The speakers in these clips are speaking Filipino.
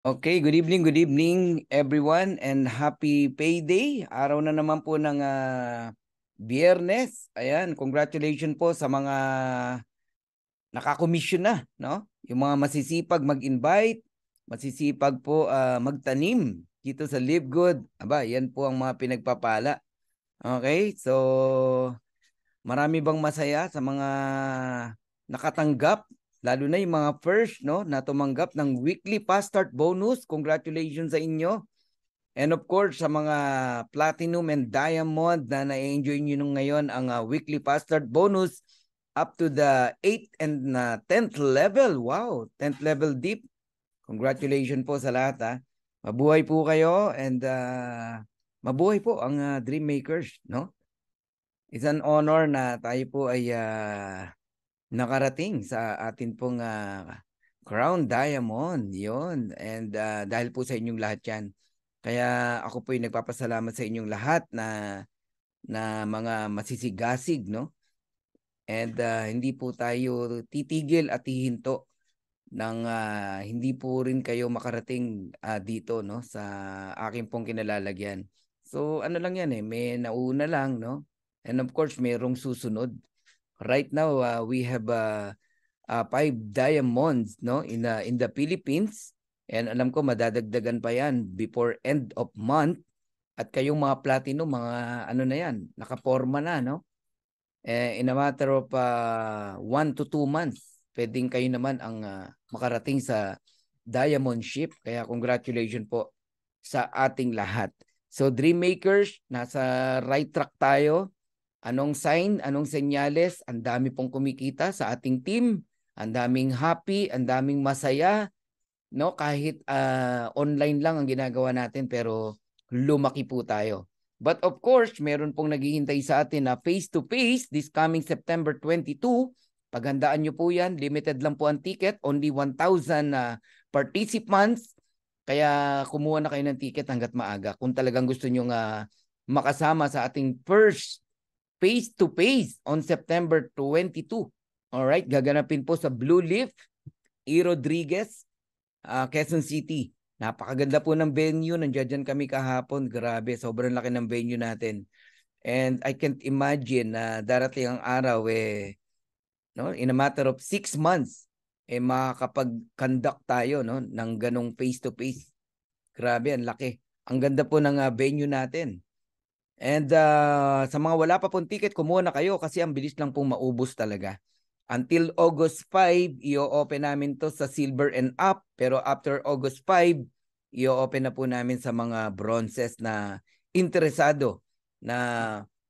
Okay, good evening, good evening everyone and happy payday. Araw na naman po ng uh, Biyernes. Ayan, congratulations po sa mga nakakomission na, no? Yung mga masisipag mag-invite, masisipag po uh, magtanim dito sa Live Good. Aba, yan po ang mga pinagpapala. Okay, so marami bang masaya sa mga nakatanggap lalo na yung mga first no na tumanggap ng weekly fast start bonus. Congratulations sa inyo. And of course sa mga platinum and diamond na na-enjoy niyo nung ngayon ang uh, weekly fast start bonus up to the 8th and uh, 10th level. Wow, 10th level deep. Congratulations po sa lahat ha. Mabuhay po kayo and uh, mabuhay po ang uh, Dream Makers, no? It's an honor na tayo po ay uh, nakarating sa atin pong uh, Crown Diamond. yon And uh, dahil po sa inyong lahat yan. Kaya ako po ay nagpapasalamat sa inyong lahat na na mga masisigasig, no? And uh, hindi po tayo titigil at hihinto nang uh, hindi po rin kayo makarating uh, dito no sa aking pong kinalalagyan. So ano lang yan eh, may nauna lang no. And of course, mayroong susunod right now uh, we have uh, uh, five diamonds no in uh, in the Philippines. And alam ko madadagdagan pa yan before end of month. At kayong mga platinum mga ano na yan nakaporma na no? Eh, in a matter of uh, one to two months pwedeng kayo naman ang uh, makarating sa diamond ship. Kaya congratulations po sa ating lahat. So dream makers nasa right track tayo Anong sign, anong senyales? Ang dami pong kumikita sa ating team. Ang daming happy, ang daming masaya. No, kahit uh, online lang ang ginagawa natin pero lumaki po tayo. But of course, meron pong naghihintay sa atin na face to face this coming September 22. Paghandaan niyo po 'yan, limited lang po ang ticket, only 1,000 uh, participants. Kaya kumuha na kayo ng ticket hangga't maaga kung talagang gusto niyo uh, makasama sa ating first face-to-face on September 22. Alright, gaganapin po sa Blue Leaf, E. Rodriguez, uh, Quezon City. Napakaganda po ng venue. Nandiyan kami kahapon. Grabe, sobrang laki ng venue natin. And I can't imagine na darating ang araw eh, no, in a matter of six months, eh makakapag-conduct tayo no, ng ganong face-to-face. Grabe, ang laki. Ang ganda po ng uh, venue natin. And uh, sa mga wala pa pong ticket, kumuha na kayo kasi ang bilis lang pong maubos talaga. Until August 5, i-open namin to sa silver and up. Pero after August 5, i-open na po namin sa mga bronzes na interesado na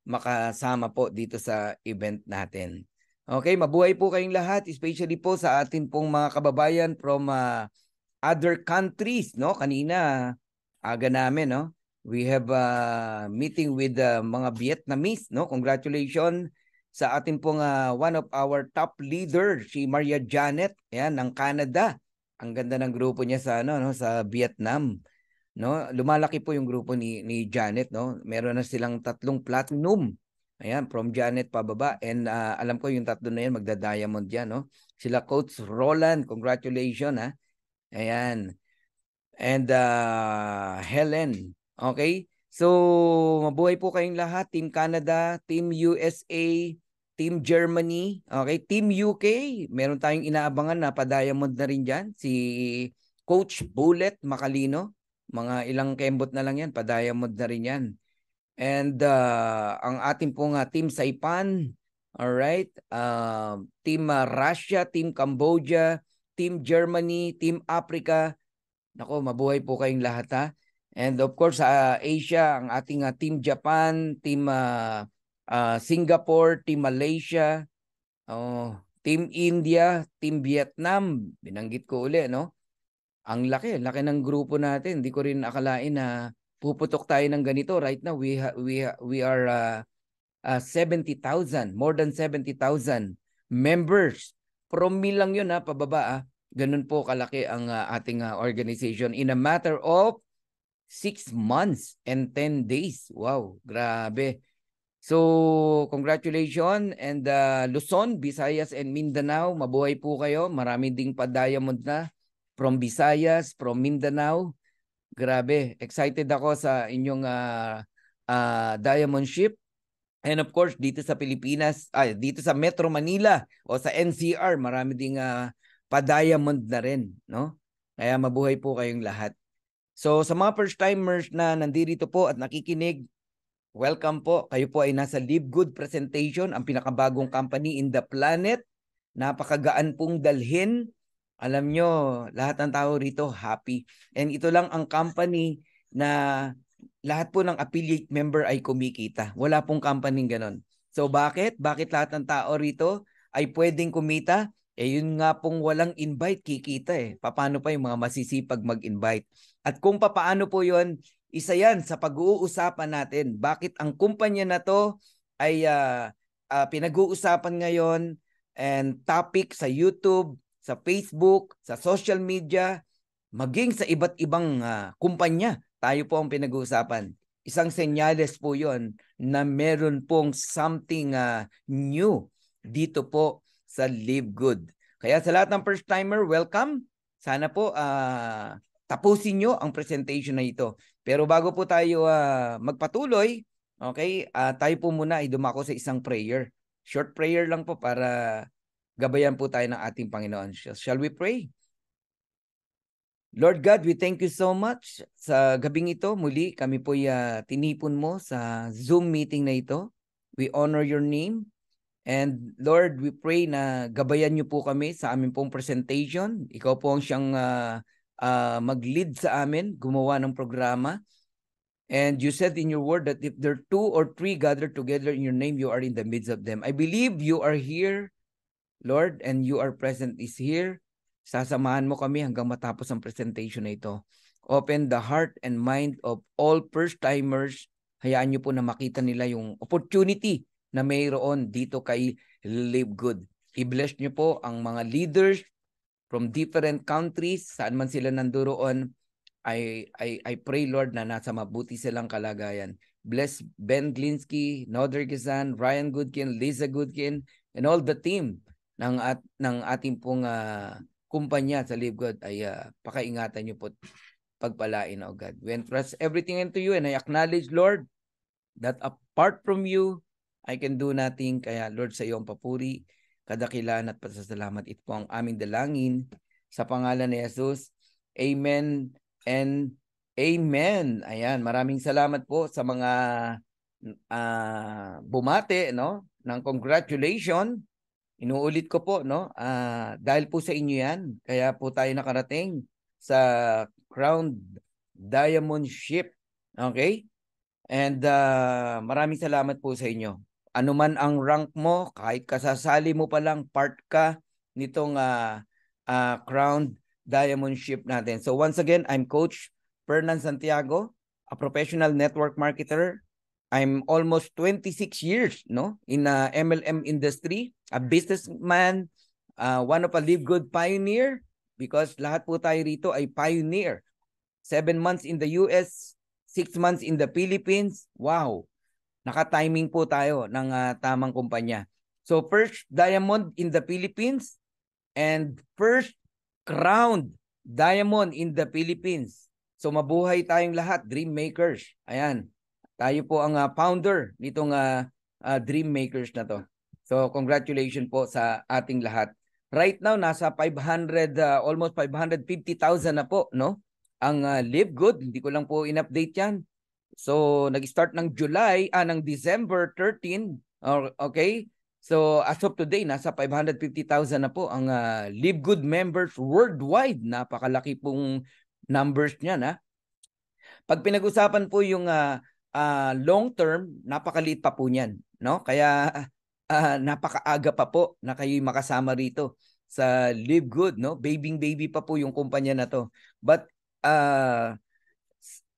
makasama po dito sa event natin. Okay, mabuhay po kayong lahat, especially po sa atin pong mga kababayan from uh, other countries, no? Kanina aga namin, no? We have a meeting with uh, mga Vietnamese, no? Congratulations sa ating pong uh, one of our top leader, si Maria Janet, yan ng Canada. Ang ganda ng grupo niya sa ano, no, sa Vietnam. No, lumalaki po yung grupo ni ni Janet, no. Meron na silang tatlong platinum. Ayan, from Janet pababa and uh, alam ko yung tatlo na yan magda-diamond yan, no. Sila Coach Roland, congratulations ha. Ayan. And uh, Helen, Okay? So, mabuhay po kayong lahat. Team Canada, Team USA, Team Germany, okay? Team UK, meron tayong inaabangan na pa-diamond na rin dyan. Si Coach Bullet Macalino. Mga ilang kembot na lang yan, pa-diamond na rin yan. And uh, ang ating pong uh, Team Saipan, all right? Uh, team uh, Russia, Team Cambodia, Team Germany, Team Africa. Nako, mabuhay po kayong lahat ha. And of course uh, Asia, ang ating uh, Team Japan, Team uh, uh, Singapore, Team Malaysia, oh, Team India, Team Vietnam, binanggit ko uli, no? Ang laki, laki ng grupo natin. Hindi ko rin akalain na puputok tayo ng ganito. Right now, we ha- we ha- we are uh, uh, 70,000, more than 70,000 members. From me lang yun ha, pababa ah. Ganun po kalaki ang uh, ating uh, organization in a matter of 6 months and 10 days. Wow, grabe. So, congratulations and uh, Luzon, Visayas and Mindanao, mabuhay po kayo. Marami ding pa-diamond na from Visayas, from Mindanao. Grabe, excited ako sa inyong uh, uh, diamond ship. And of course, dito sa Pilipinas, ay dito sa Metro Manila o sa NCR, marami ding uh, pa-diamond na rin, no? Kaya mabuhay po kayong lahat. So sa mga first timers na nandito po at nakikinig, welcome po. Kayo po ay nasa Live Good Presentation, ang pinakabagong company in the planet. Napakagaan pong dalhin. Alam nyo, lahat ng tao rito happy. And ito lang ang company na lahat po ng affiliate member ay kumikita. Wala pong company ganon. So bakit? Bakit lahat ng tao rito ay pwedeng kumita? Eh yun nga pong walang invite, kikita eh. Paano pa yung mga masisipag mag-invite? At kung papaano po yun, isa yan sa pag-uusapan natin. Bakit ang kumpanya na to ay uh, uh, pinag-uusapan ngayon and topic sa YouTube, sa Facebook, sa social media, maging sa iba't ibang uh, kumpanya tayo po ang pinag-uusapan. Isang senyales po yon na meron pong something uh, new dito po sa Live Good. Kaya sa lahat ng first timer, welcome. Sana po uh, tapusin nyo ang presentation na ito. Pero bago po tayo uh, magpatuloy, okay, uh, tayo po muna ay dumako sa isang prayer. Short prayer lang po para gabayan po tayo ng ating Panginoon. Shall we pray? Lord God, we thank you so much. Sa gabing ito, muli kami po uh, tinipon mo sa Zoom meeting na ito. We honor your name. And Lord, we pray na gabayan niyo po kami sa aming pong presentation. Ikaw po ang siyang uh, uh, mag-lead sa amin, gumawa ng programa. And you said in your word that if there are two or three gathered together in your name, you are in the midst of them. I believe you are here, Lord, and you are present is here. Sasamahan mo kami hanggang matapos ang presentation na ito. Open the heart and mind of all first-timers. Hayaan niyo po na makita nila yung opportunity na mayroon dito kay Live Good. I-bless niyo po ang mga leaders from different countries, saan man sila nanduroon. I, I, I pray, Lord, na nasa mabuti silang kalagayan. Bless Ben Glinsky, Noder Gizan, Ryan Goodkin, Lisa Goodkin, and all the team ng, at, ng ating pong uh, kumpanya sa Live God ay uh, pakaingatan niyo po pagpalain, O God. We entrust everything into you and I acknowledge, Lord, that apart from you, I can do nothing. Kaya, Lord, sa iyo ang papuri, kadakilan at pasasalamat. Ito po ang aming dalangin sa pangalan ni Jesus. Amen and Amen. Ayan, maraming salamat po sa mga uh, bumate no ng congratulation Inuulit ko po, no? Uh, dahil po sa inyo yan, kaya po tayo nakarating sa Crown Diamond Ship. Okay? And uh, maraming salamat po sa inyo. Ano man ang rank mo, kahit kasasali mo pa lang, part ka nitong uh, uh, Crown Diamond Ship natin. So once again, I'm Coach Fernan Santiago, a professional network marketer I'm almost 26 years no in uh, MLM industry, a businessman, uh, one of a live good pioneer because lahat po tayo rito ay pioneer. Seven months in the US, six months in the Philippines. Wow! Naka-timing po tayo ng uh, tamang kumpanya. So first diamond in the Philippines and first crowned diamond in the Philippines. So mabuhay tayong lahat, dream makers. Ayan. Tayo po ang uh, founder nitong uh, uh, Dream Makers na to. So congratulations po sa ating lahat. Right now nasa 500 uh, almost 550,000 na po no. Ang uh, Live Good, hindi ko lang po in-update 'yan. So nag-start ng July ah ng December 13, or okay? So as of today nasa 550,000 na po ang uh, Live Good members worldwide. Napakalaki pong numbers niyan ha. Pag pinag-usapan po yung uh, uh, long term, napakaliit pa po niyan, no? Kaya uh, napakaaga pa po na kayo makasama rito sa Live Good, no? Babying baby pa po yung kumpanya na to. But uh,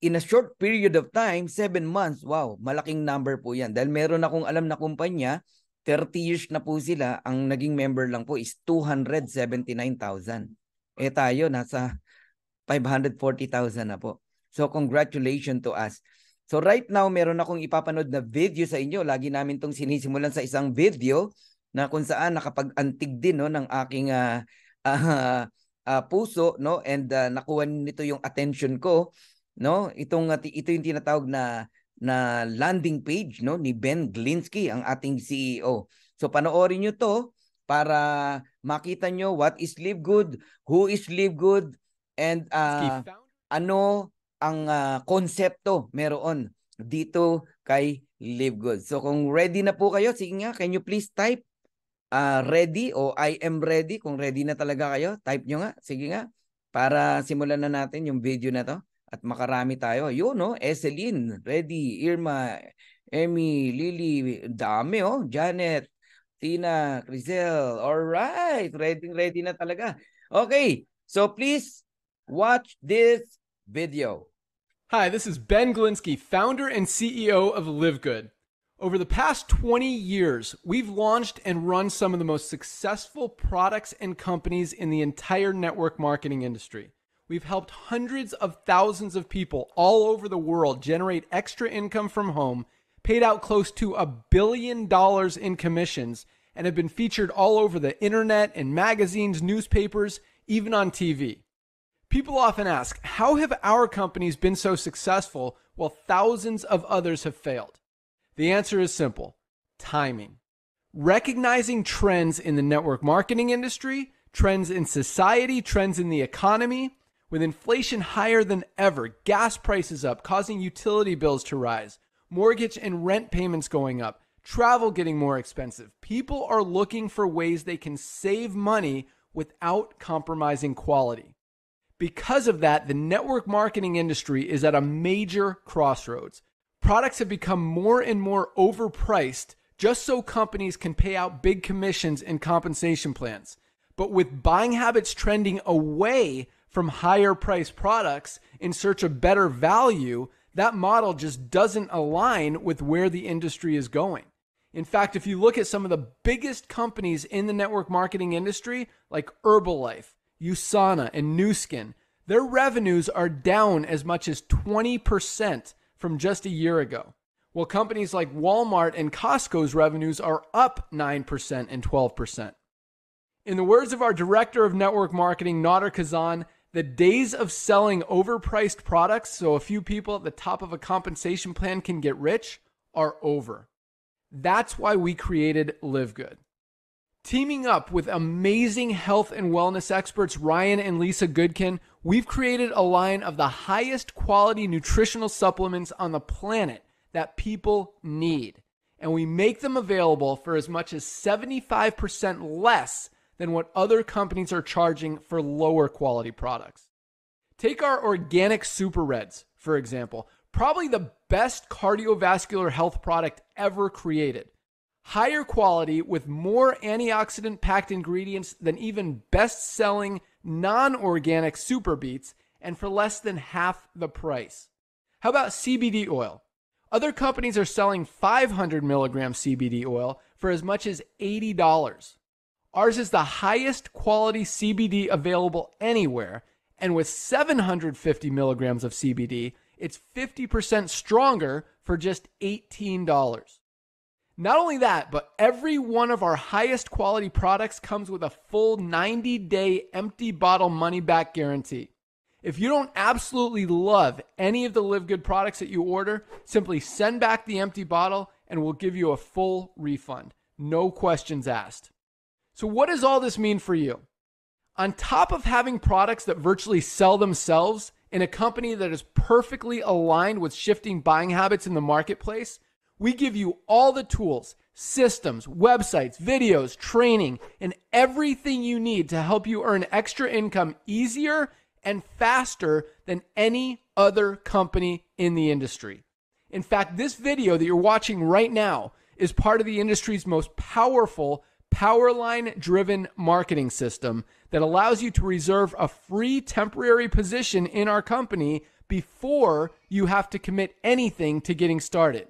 in a short period of time, seven months, wow, malaking number po yan. Dahil meron akong alam na kumpanya, 30 years na po sila, ang naging member lang po is 279,000. Eh tayo, nasa 540,000 na po. So congratulations to us. So right now, meron akong ipapanood na video sa inyo. Lagi namin itong sinisimulan sa isang video na kung saan nakapag-antig din no, ng aking uh, uh, uh, puso no and uh, nakuha nito yung attention ko no itong ito yung tinatawag na na landing page no ni Ben Glinsky ang ating CEO so panoorin niyo to para makita nyo what is Live Good who is Live Good and uh, ano ang uh, konsepto meron dito kay Live Good so kung ready na po kayo sige nga can you please type uh, ready o I am ready. Kung ready na talaga kayo, type nyo nga. Sige nga. Para simulan na natin yung video na to. At makarami tayo. Yun no, Eseline, ready. Irma, Emmy, Lily, dami oh. Janet, Tina, Crisel. Alright, ready, ready na talaga. Okay, so please watch this video. Hi, this is Ben Glinsky, founder and CEO of Live Good. Over the past 20 years, we've launched and run some of the most successful products and companies in the entire network marketing industry. We've helped hundreds of thousands of people all over the world generate extra income from home, paid out close to a billion dollars in commissions, and have been featured all over the internet and magazines, newspapers, even on TV. People often ask, how have our companies been so successful while thousands of others have failed? The answer is simple timing. Recognizing trends in the network marketing industry, trends in society, trends in the economy, with inflation higher than ever, gas prices up, causing utility bills to rise, mortgage and rent payments going up, travel getting more expensive. People are looking for ways they can save money without compromising quality. Because of that, the network marketing industry is at a major crossroads. Products have become more and more overpriced just so companies can pay out big commissions and compensation plans. But with buying habits trending away from higher priced products in search of better value, that model just doesn't align with where the industry is going. In fact, if you look at some of the biggest companies in the network marketing industry, like Herbalife, USANA, and Newskin, their revenues are down as much as 20% from just a year ago. While companies like Walmart and Costco's revenues are up 9% and 12%. In the words of our director of network marketing, Nader Kazan, the days of selling overpriced products so a few people at the top of a compensation plan can get rich are over. That's why we created Live Good. Teaming up with amazing health and wellness experts Ryan and Lisa Goodkin, we've created a line of the highest quality nutritional supplements on the planet that people need. And we make them available for as much as 75% less than what other companies are charging for lower quality products. Take our organic Super Reds, for example, probably the best cardiovascular health product ever created higher quality with more antioxidant packed ingredients than even best selling non organic super beets and for less than half the price. How about CBD oil? Other companies are selling 500 milligram CBD oil for as much as $80. Ours is the highest quality CBD available anywhere, and with 750 milligrams of CBD, it's 50% stronger for just $18. Not only that, but every one of our highest quality products comes with a full 90 day empty bottle money back guarantee. If you don't absolutely love any of the Live Good products that you order, simply send back the empty bottle and we'll give you a full refund. No questions asked. So, what does all this mean for you? On top of having products that virtually sell themselves in a company that is perfectly aligned with shifting buying habits in the marketplace, we give you all the tools, systems, websites, videos, training, and everything you need to help you earn extra income easier and faster than any other company in the industry. In fact, this video that you're watching right now is part of the industry's most powerful Powerline driven marketing system that allows you to reserve a free temporary position in our company before you have to commit anything to getting started.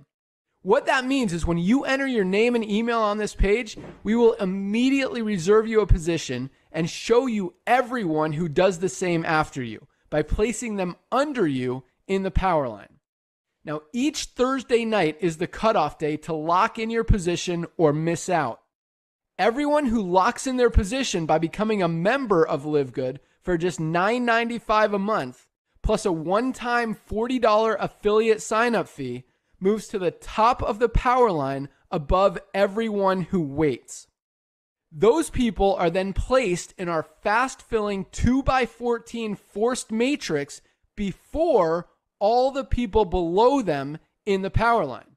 What that means is when you enter your name and email on this page, we will immediately reserve you a position and show you everyone who does the same after you by placing them under you in the power line. Now, each Thursday night is the cutoff day to lock in your position or miss out. Everyone who locks in their position by becoming a member of Live Good for just $9.95 a month, plus a one time $40 affiliate sign up fee, moves to the top of the power line above everyone who waits. Those people are then placed in our fast filling 2x14 forced matrix before all the people below them in the power line.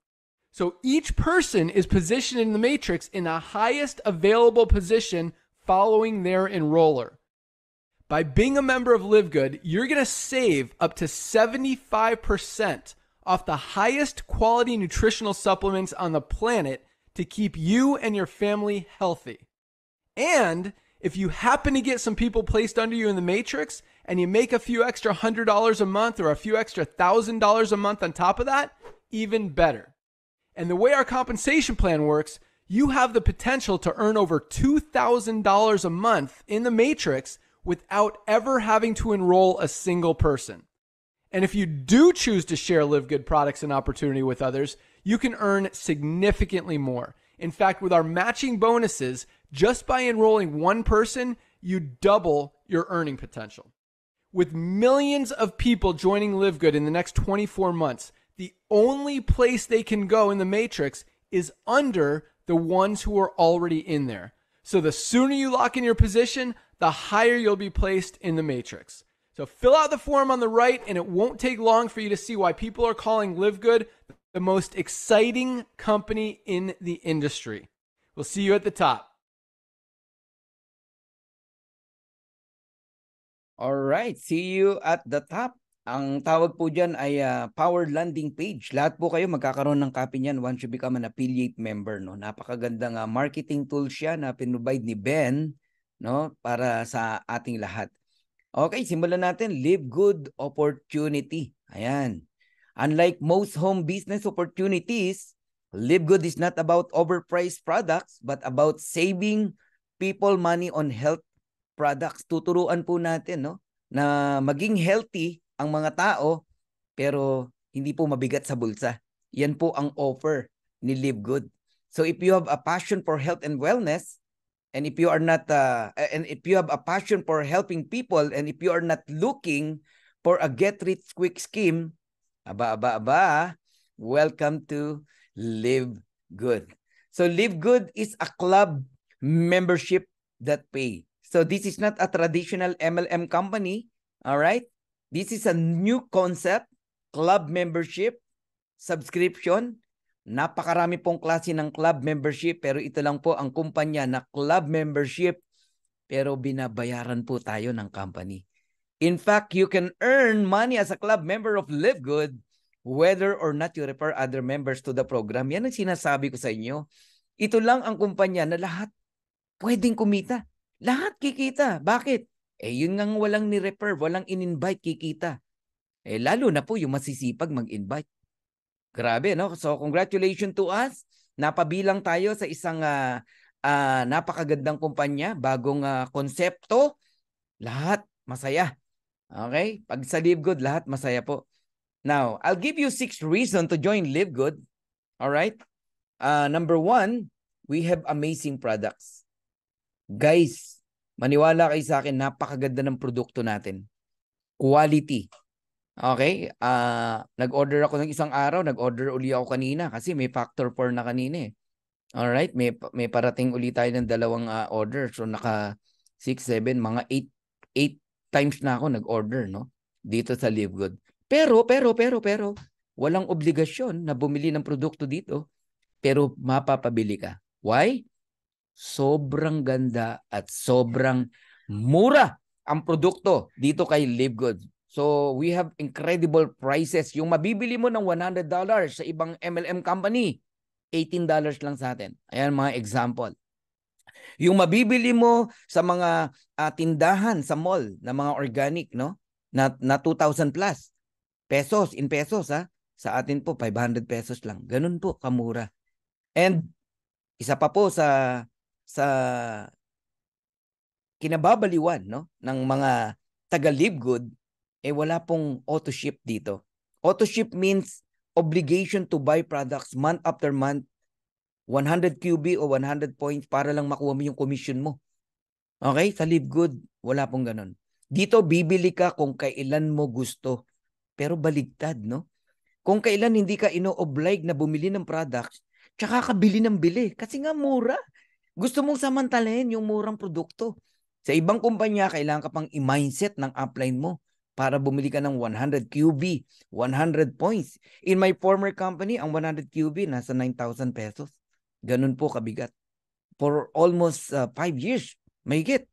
So each person is positioned in the matrix in the highest available position following their enroller. By being a member of Live Good, you're going to save up to 75% off the highest quality nutritional supplements on the planet to keep you and your family healthy. And if you happen to get some people placed under you in the matrix and you make a few extra hundred dollars a month or a few extra thousand dollars a month on top of that, even better. And the way our compensation plan works, you have the potential to earn over $2,000 a month in the matrix without ever having to enroll a single person. And if you do choose to share Live Good products and opportunity with others, you can earn significantly more. In fact, with our matching bonuses, just by enrolling one person, you double your earning potential. With millions of people joining Live Good in the next 24 months, the only place they can go in the matrix is under the ones who are already in there. So the sooner you lock in your position, the higher you'll be placed in the matrix. So fill out the form on the right, and it won't take long for you to see why people are calling Live Good the most exciting company in the industry. We'll see you at the top. All right, see you at the top. Ang tawag po dyan ay uh, Power Landing Page. Lahat po kayo magkakaroon ng copy niyan once you become an affiliate member. No? Napakagandang uh, marketing tool siya na pinrovide ni Ben no? para sa ating lahat. Okay, simulan natin. Live good opportunity. Ayan. Unlike most home business opportunities, Live Good is not about overpriced products but about saving people money on health products. Tuturuan po natin no na maging healthy ang mga tao pero hindi po mabigat sa bulsa. Yan po ang offer ni Live Good. So if you have a passion for health and wellness and if you are not uh, and if you have a passion for helping people and if you are not looking for a get rich quick scheme, aba aba aba, welcome to Live Good. So Live Good is a club membership that pay. So this is not a traditional MLM company, all right? This is a new concept, club membership, subscription. Napakarami pong klase ng club membership pero ito lang po ang kumpanya na club membership pero binabayaran po tayo ng company. In fact, you can earn money as a club member of Live Good whether or not you refer other members to the program. Yan ang sinasabi ko sa inyo. Ito lang ang kumpanya na lahat pwedeng kumita. Lahat kikita. Bakit? Eh yun ngang walang ni-refer, walang in-invite kikita. Eh lalo na po yung masisipag mag-invite. Grabe, no? So congratulations to us. Napabilang tayo sa isang uh, uh, napakagandang kumpanya, bagong uh, konsepto. Lahat masaya. Okay? Pag sa Live Good, lahat masaya po. Now, I'll give you six reasons to join Live Good. All right? Uh, number one, we have amazing products. Guys, maniwala kayo sa akin, napakaganda ng produkto natin. Quality. Okay? Uh, nag-order ako ng isang araw, nag-order uli ako kanina kasi may factor 4 na kanina eh. All right, may may parating uli tayo ng dalawang uh, order. So naka 6 7 mga 8 8 times na ako nag-order, no? Dito sa Live Good. Pero pero pero pero walang obligasyon na bumili ng produkto dito, pero mapapabili ka. Why? Sobrang ganda at sobrang mura ang produkto dito kay Live Good. So we have incredible prices. Yung mabibili mo ng $100 sa ibang MLM company, $18 lang sa atin. Ayan mga example. Yung mabibili mo sa mga uh, tindahan sa mall na mga organic, no? Na, na 2,000 plus pesos in pesos ha. Sa atin po 500 pesos lang. Ganun po kamura. And isa pa po sa sa kinababaliwan no ng mga taga Live Good eh wala pong auto ship dito. Auto ship means obligation to buy products month after month 100 QB o 100 points para lang makuha mo yung commission mo. Okay? Sa Live Good, wala pong ganun. Dito bibili ka kung kailan mo gusto. Pero baligtad, no? Kung kailan hindi ka ino-oblige na bumili ng products, tsaka ka bili ng bili. Kasi nga mura. Gusto mong samantalahin yung murang produkto. Sa ibang kumpanya, kailangan ka pang i-mindset ng upline mo para bumili ka ng 100 QB, 100 points. In my former company, ang 100 QB nasa 9,000 pesos. Ganun po kabigat. For almost 5 uh, years, may get.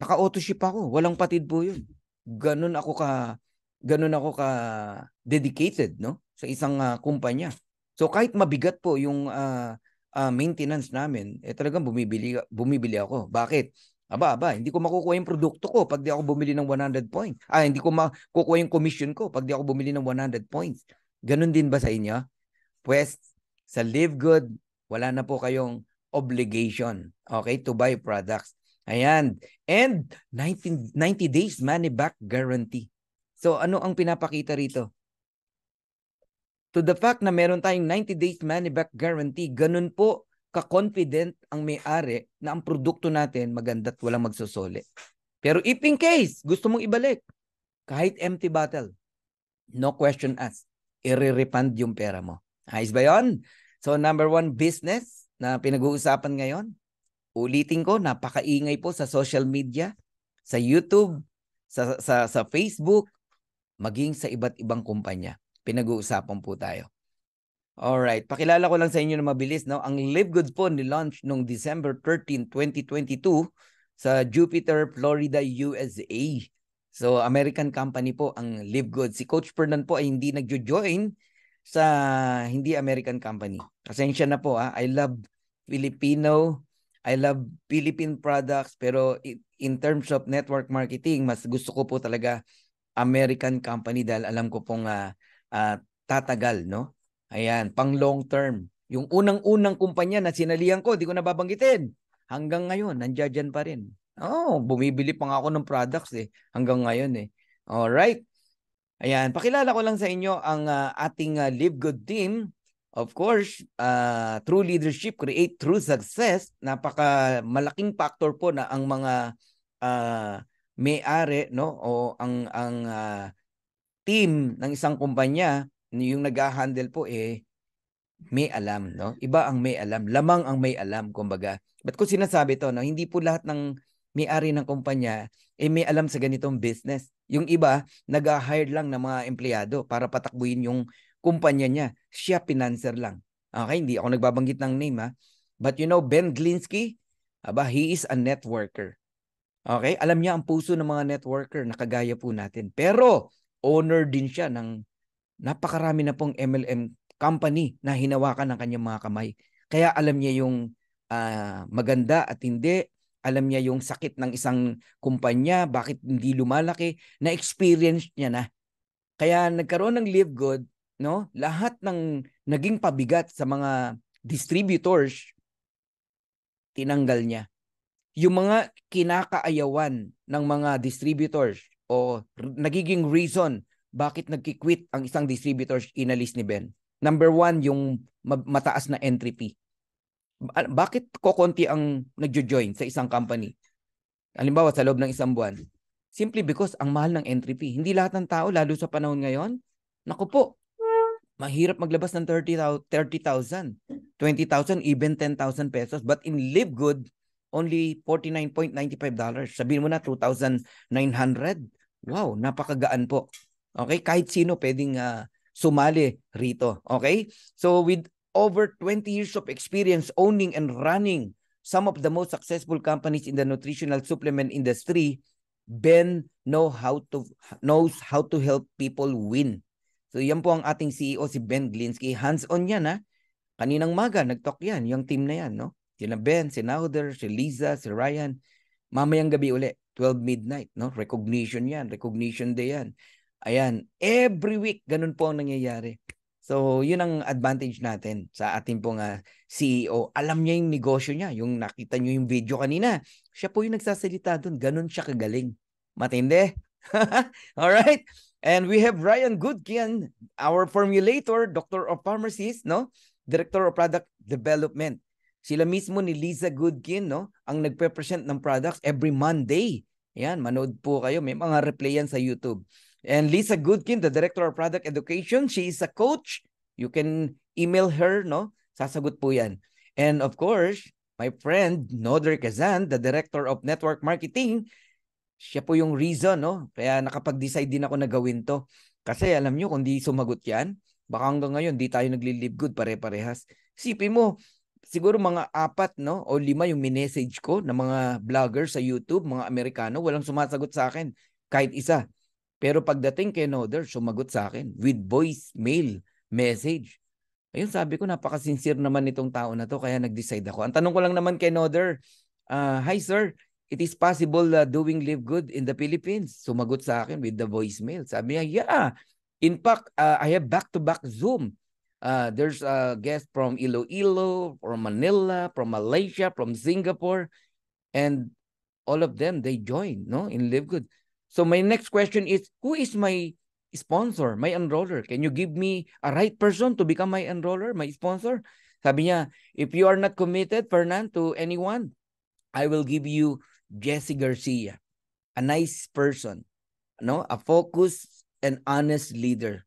Naka-auto ship ako. Walang patid po yun. Ganun ako ka ganun ako ka dedicated no sa isang uh, kumpanya. So kahit mabigat po yung uh, uh, maintenance namin, eh talagang bumibili bumibili ako. Bakit? Aba, aba, hindi ko makukuha yung produkto ko pag di ako bumili ng 100 points. Ah, hindi ko makukuha yung commission ko pag di ako bumili ng 100 points. Ganun din ba sa inyo? Pues, sa Live Good, wala na po kayong obligation, okay, to buy products. Ayan. And 90, 90 days money back guarantee. So, ano ang pinapakita rito? To the fact na meron tayong 90 days money back guarantee, ganun po ka-confident ang may-ari na ang produkto natin maganda at walang magsusuli. Pero if in case gusto mong ibalik, kahit empty bottle, no question asked, i-refund yung pera mo. Ayos ba yun? So number one business na pinag-uusapan ngayon, ulitin ko, napakaingay po sa social media, sa YouTube, sa, sa, sa Facebook, maging sa iba't ibang kumpanya. Pinag-uusapan po tayo. Alright, pakilala ko lang sa inyo na mabilis. No? Ang Live Good po ni-launch noong December 13, 2022 sa Jupiter, Florida, USA. So, American company po ang Live Good. Si Coach Fernan po ay hindi nagjo-join sa hindi American company. Pasensya na po. Ah. I love Filipino. I love Philippine products. Pero in terms of network marketing, mas gusto ko po talaga American company dahil alam ko pong uh, uh, tatagal, no? Ayan, pang long term. Yung unang-unang kumpanya na sinalihan ko, di ko nababanggitin. Hanggang ngayon, nandiyan pa rin. Oh, bumibili pa nga ako ng products eh. Hanggang ngayon eh. All right. Ayan, pakilala ko lang sa inyo ang uh, ating uh, Live Good team. Of course, uh, true leadership, create true success. Napaka malaking factor po na ang mga uh, may-ari no o ang ang uh, team ng isang kumpanya yung nag-handle po eh may alam, no? Iba ang may alam, lamang ang may alam, kumbaga. But ko sinasabi to, no? Hindi po lahat ng may-ari ng kumpanya eh may alam sa ganitong business. Yung iba, nag-hire lang ng mga empleyado para patakbuhin yung kumpanya niya. Siya financer lang. Okay, hindi ako nagbabanggit ng name ha. But you know, Ben Glinsky, aba, he is a networker. Okay, alam niya ang puso ng mga networker na kagaya po natin. Pero owner din siya ng napakarami na pong MLM company na hinawakan ng kanyang mga kamay. Kaya alam niya yung uh, maganda at hindi, alam niya yung sakit ng isang kumpanya, bakit hindi lumalaki, na-experience niya na. Kaya nagkaroon ng Live Good, no? Lahat ng naging pabigat sa mga distributors, tinanggal niya. Yung mga kinakaayawan ng mga distributors o nagiging reason bakit nagki-quit ang isang distributor inalis ni Ben? Number one, yung mataas na entry fee. Bakit kokonti ang nagjo-join sa isang company? Halimbawa, sa loob ng isang buwan. Simply because ang mahal ng entry fee. Hindi lahat ng tao, lalo sa panahon ngayon, naku po, mahirap maglabas ng 30,000, 30,000, 20,000, even 10,000 pesos. But in Live Good, only $49.95. Sabihin mo na, 2,900. Wow, napakagaan po. Okay? Kahit sino pwedeng uh, sumali rito. Okay? So with over 20 years of experience owning and running some of the most successful companies in the nutritional supplement industry, Ben know how to knows how to help people win. So yan po ang ating CEO si Ben Glinsky. Hands-on yan ha. Kaninang maga nag-talk yan, yung team na yan, no? Sina Ben, si Nauder, si Liza, si Ryan. Mamayang gabi uli, 12 midnight, no? Recognition yan, recognition day yan. Ayan, every week ganun po ang nangyayari. So, yun ang advantage natin sa ating pong uh, ah, CEO. Alam niya yung negosyo niya. Yung nakita niyo yung video kanina. Siya po yung nagsasalita doon. Ganun siya kagaling. Matindi. Alright? And we have Ryan Goodkian, our formulator, Doctor of Pharmacies, no? Director of Product Development. Sila mismo ni Lisa Goodkin, no? Ang nagpe-present ng products every Monday Yan, manood po kayo. May mga replay yan sa YouTube. And Lisa Goodkin, the Director of Product Education, she is a coach. You can email her, no? Sasagot po yan. And of course, my friend Noder Kazan, the Director of Network Marketing, siya po yung reason, no? Kaya nakapag-decide din ako na gawin to. Kasi alam nyo, kung di sumagot yan, baka hanggang ngayon, di tayo nagli-live good pare-parehas. Sipin mo, siguro mga apat, no? O lima yung minessage ko ng mga vlogger sa YouTube, mga Amerikano, walang sumasagot sa akin. Kahit isa. Pero pagdating kay Noder, sumagot sa akin with voice, mail, message. Ayun, sabi ko, napaka-sincere naman itong tao na to, kaya nag-decide ako. Ang tanong ko lang naman kay Noder, uh, Hi sir, it is possible uh, doing live good in the Philippines. Sumagot sa akin with the voicemail. Sabi niya, yeah. In fact, uh, I have back-to-back Zoom. Uh, there's a guest from Iloilo, from Manila, from Malaysia, from Singapore, and all of them, they join no, in Live Good. So my next question is, who is my sponsor, my enroller? Can you give me a right person to become my enroller, my sponsor? Sabi niya, if you are not committed, Fernan, to anyone, I will give you Jesse Garcia, a nice person, no? A focused and honest leader.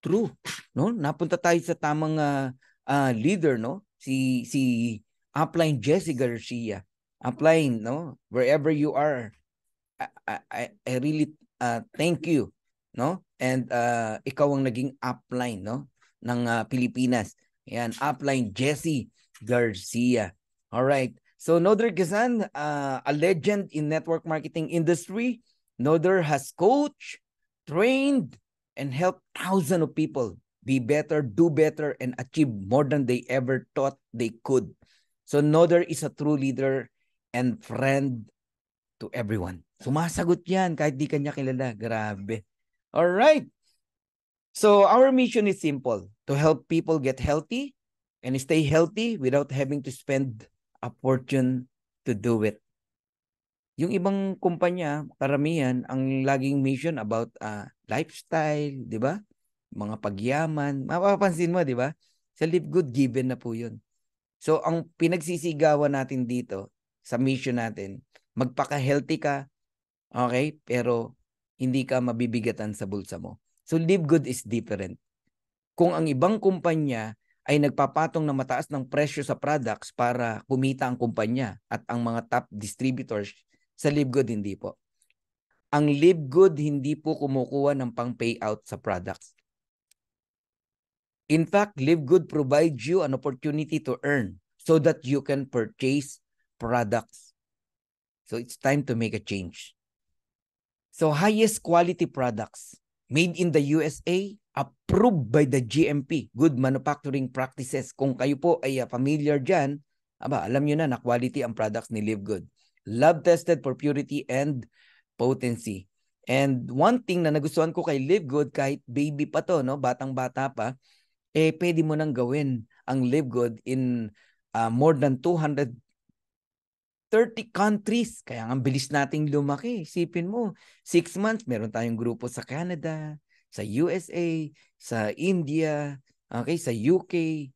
True, no? Napunta tayo sa tamang uh, uh, leader, no? Si si Upline Jesse Garcia. Upline, no? Wherever you are, I I, I really uh, thank you, no? And uh, ikaw ang naging upline, no? ng uh, Pilipinas. Yan, upline Jesse Garcia. All right. So Noder Gazan, uh, a legend in network marketing industry. Noder has coached, trained, and helped thousands of people be better, do better, and achieve more than they ever thought they could. So Noder is a true leader and friend to everyone. Sumasagot yan kahit di kanya kilala. Grabe. All right. So our mission is simple, to help people get healthy and stay healthy without having to spend a fortune to do it. Yung ibang kumpanya, karamihan, ang laging mission about uh, lifestyle, di ba? Mga pagyaman. Mapapansin mo, di ba? Sa Live Good, given na po yun. So, ang pinagsisigawan natin dito, sa mission natin, magpaka-healthy ka, okay? Pero, hindi ka mabibigatan sa bulsa mo. So, Live Good is different. Kung ang ibang kumpanya ay nagpapatong ng mataas ng presyo sa products para kumita ang kumpanya at ang mga top distributors sa Livegood hindi po. Ang Livegood hindi po kumukuha ng pang payout sa products. In fact, Livegood provides you an opportunity to earn so that you can purchase products. So it's time to make a change. So highest quality products made in the USA approved by the GMP, Good Manufacturing Practices. Kung kayo po ay uh, familiar dyan, aba, alam nyo na na quality ang products ni Live Good. Lab tested for purity and potency. And one thing na nagustuhan ko kay Live Good, kahit baby pa to, no, batang-bata pa, eh pwede mo nang gawin ang Live Good in uh, more than 230 countries. Kaya ang bilis nating lumaki. Isipin mo, six months, meron tayong grupo sa Canada, sa USA, sa India, okay, sa UK,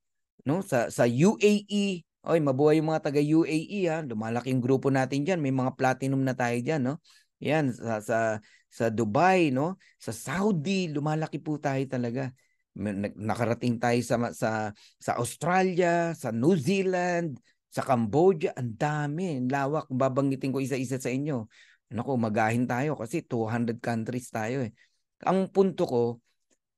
no, sa sa UAE. Oy, mabuhay yung mga taga UAE ha. Lumalaki yung grupo natin diyan. May mga platinum na tayo diyan, no? Yan sa sa sa Dubai, no? Sa Saudi, lumalaki po tayo talaga. Nakarating tayo sa sa sa Australia, sa New Zealand, sa Cambodia, ang dami, lawak. Babanggitin ko isa-isa sa inyo. Nako, magahin tayo kasi 200 countries tayo eh. Ang punto ko,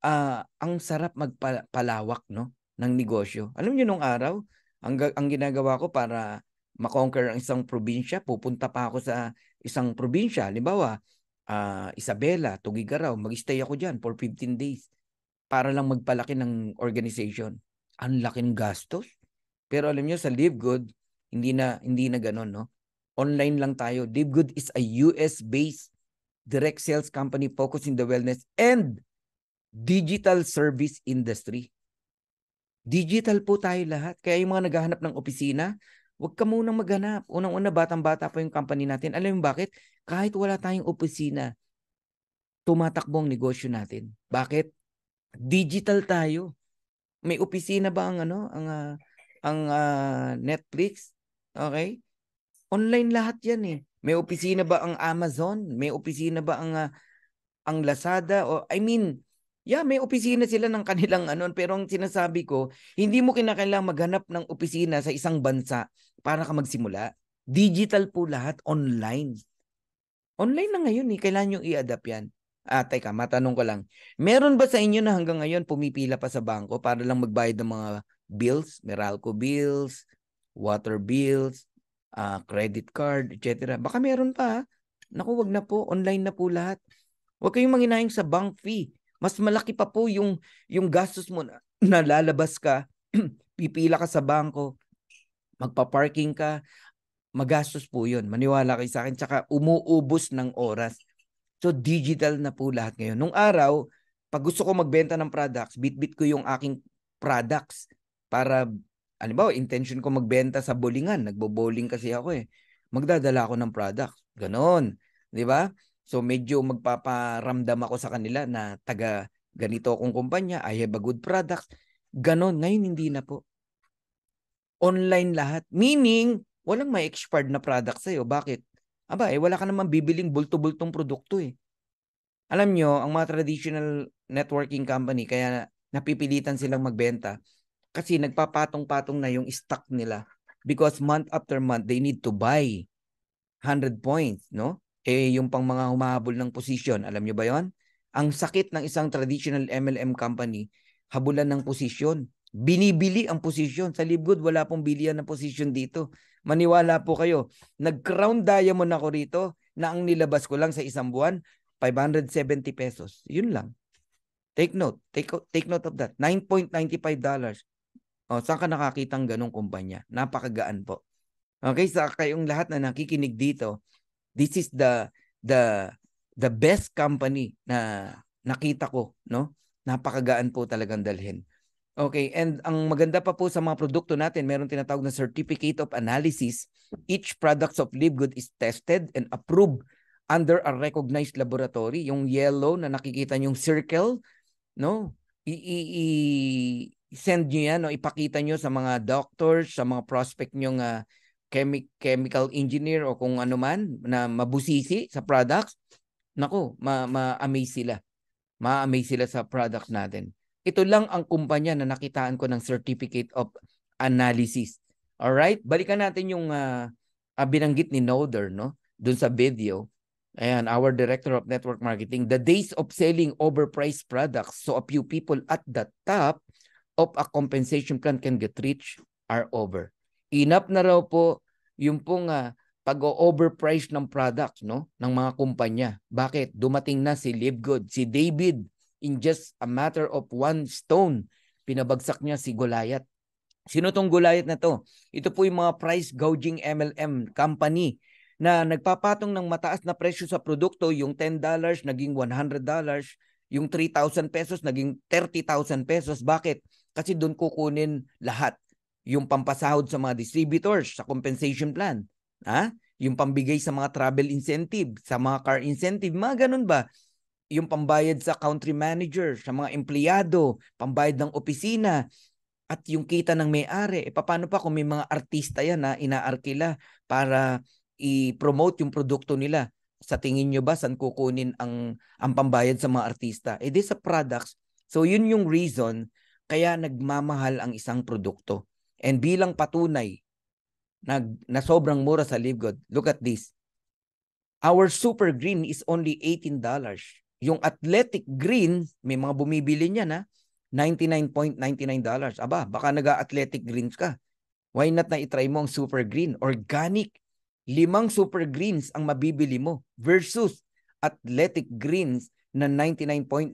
uh, ang sarap magpalawak no ng negosyo. Alam niyo nung araw, ang ang ginagawa ko para makonquer ang isang probinsya, pupunta pa ako sa isang probinsya. Halimbawa, uh, Isabela, Tugigaraw, mag-stay ako diyan for 15 days para lang magpalaki ng organization. Ang laking gastos. Pero alam niyo sa Live Good, hindi na hindi na ganoon, no? Online lang tayo. Live Good is a US based direct sales company focused in the wellness and digital service industry. Digital po tayo lahat. Kaya yung mga naghahanap ng opisina, huwag ka munang maghanap. Unang-una, batang-bata pa yung company natin. Alam mo bakit? Kahit wala tayong opisina, tumatakbo ang negosyo natin. Bakit? Digital tayo. May opisina ba ang ano, ang uh, ang uh, Netflix? Okay? Online lahat 'yan eh. May opisina ba ang Amazon? May opisina ba ang uh, ang Lazada o I mean, yeah, may opisina sila ng kanilang ano, pero ang sinasabi ko, hindi mo kinakailangan maghanap ng opisina sa isang bansa para ka magsimula. Digital po lahat, online. Online na ngayon eh, kailangan nyo i-adapt yan. Ah, teka, matanong ko lang. Meron ba sa inyo na hanggang ngayon pumipila pa sa bangko para lang magbayad ng mga bills, Meralco bills, water bills, uh, credit card, etc. Baka meron pa. Naku, wag na po. Online na po lahat. Huwag kayong manginayang sa bank fee. Mas malaki pa po yung, yung gastos mo na, na lalabas ka, pipila ka sa bangko, magpa-parking ka, magastos po yun. Maniwala kayo sa akin. Tsaka umuubos ng oras. So digital na po lahat ngayon. Nung araw, pag gusto ko magbenta ng products, bit-bit ko yung aking products para ano ba, intention ko magbenta sa bowlingan. Nagbo-bowling kasi ako eh. Magdadala ako ng products. Ganon. 'Di ba? So medyo magpaparamdam ako sa kanila na taga ganito akong kumpanya, I have a good product. Ganon. Ngayon hindi na po. Online lahat. Meaning, walang may expired na product sa'yo. Bakit? Aba, eh, wala ka naman bibiling bulto-bultong produkto eh. Alam nyo, ang mga traditional networking company, kaya napipilitan silang magbenta kasi nagpapatong-patong na yung stock nila because month after month they need to buy 100 points, no? Eh yung pang mga humahabol ng position, alam nyo ba 'yon? Ang sakit ng isang traditional MLM company, habulan ng posisyon. Binibili ang posisyon. Sa Libgood, wala pong bilian ng posisyon dito. Maniwala po kayo. Nag-crown diamond ako rito na ang nilabas ko lang sa isang buwan, 570 pesos. Yun lang. Take note. Take, take note of that. $9.95. O, saan ka nakakitang ganong kumpanya? Napakagaan po. Okay, sa kayong lahat na nakikinig dito, this is the the the best company na nakita ko, no? Napakagaan po talagang dalhin. Okay, and ang maganda pa po sa mga produkto natin, meron tinatawag na Certificate of Analysis. Each products of Livegood is tested and approved under a recognized laboratory. Yung yellow na nakikita yung circle, no? I-send nyo yan, no? ipakita nyo sa mga doctors, sa mga prospect nyo nga chemi- chemical engineer o kung ano man na mabusisi sa products. Nako, ma-amaze sila. Ma-amaze sila sa products natin. Ito lang ang kumpanya na nakitaan ko ng Certificate of Analysis. All right? Balikan natin yung uh, binanggit ni Noder, no? Doon sa video. Ayan, our Director of Network Marketing. The days of selling overpriced products so a few people at the top of a compensation plan can get rich are over. Inap na raw po yung pong uh, pag-overprice ng products no ng mga kumpanya. Bakit? Dumating na si Live Good, si David in just a matter of one stone, pinabagsak niya si Goliath. Sino tong Goliath na to? Ito po yung mga price gouging MLM company na nagpapatong ng mataas na presyo sa produkto, yung $10 naging $100, yung 3,000 pesos naging 30,000 pesos. Bakit? Kasi doon kukunin lahat. Yung pampasahod sa mga distributors, sa compensation plan. Ha? Yung pambigay sa mga travel incentive, sa mga car incentive, mga ganun ba? yung pambayad sa country manager, sa mga empleyado, pambayad ng opisina, at yung kita ng may-ari. E paano pa kung may mga artista yan na inaarkila para i-promote yung produkto nila? Sa tingin nyo ba saan kukunin ang, ang pambayad sa mga artista? E di sa products. So yun yung reason kaya nagmamahal ang isang produkto. And bilang patunay na, na sobrang mura sa Live look at this. Our super green is only $18 yung athletic green, may mga bumibili niya na $99.99. Aba, baka naga-athletic greens ka. Why not na itry mo ang super green? Organic. Limang super greens ang mabibili mo versus athletic greens na $99.99.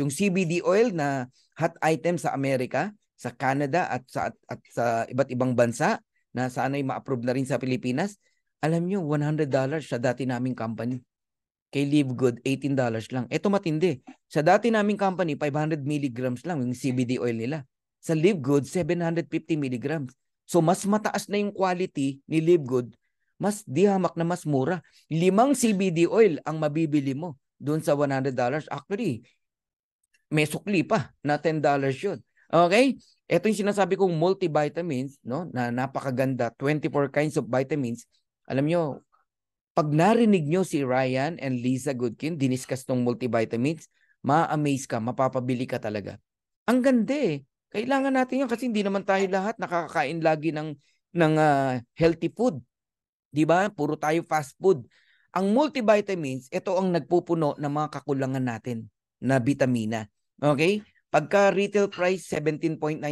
Yung CBD oil na hot item sa Amerika, sa Canada at sa, at, at sa iba't ibang bansa na sana'y ma-approve na rin sa Pilipinas, alam nyo, $100 sa dati naming company kay Live Good, $18 lang. Ito matindi. Sa dati naming company, 500 milligrams lang yung CBD oil nila. Sa Live Good, 750 milligrams. So mas mataas na yung quality ni Live Good, mas dihamak na mas mura. Limang CBD oil ang mabibili mo doon sa $100. Actually, may sukli pa na $10 yun. Okay? Ito yung sinasabi kong multivitamins, no? Na napakaganda, 24 kinds of vitamins. Alam nyo, pag narinig nyo si Ryan and Lisa Goodkin, diniscuss tong multivitamins, ma-amaze ka, mapapabili ka talaga. Ang ganda eh. Kailangan natin yan kasi hindi naman tayo lahat nakakakain lagi ng, ng uh, healthy food. Di ba? Puro tayo fast food. Ang multivitamins, ito ang nagpupuno ng mga kakulangan natin na vitamina. Okay? Pagka retail price, $17.95.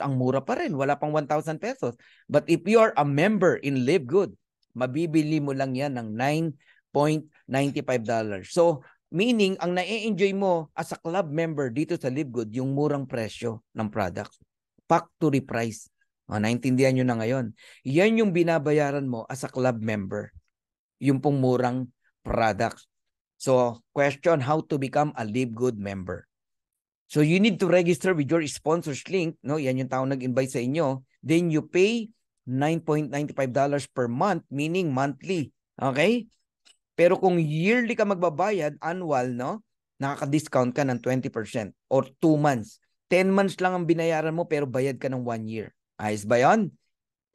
Ang mura pa rin. Wala pang 1,000 pesos. But if you are a member in Live Good, mabibili mo lang yan ng $9.95. So, meaning, ang na-enjoy mo as a club member dito sa Live Good, yung murang presyo ng product. Factory price. O, naintindihan nyo na ngayon. Yan yung binabayaran mo as a club member. Yung pong murang products. So, question how to become a Live Good member. So, you need to register with your sponsors link. No? Yan yung tao nag-invite sa inyo. Then, you pay $9.95 per month, meaning monthly. Okay? Pero kung yearly ka magbabayad, annual, no? Nakaka-discount ka ng 20% or 2 months. 10 months lang ang binayaran mo pero bayad ka ng 1 year. Ayos ba yun?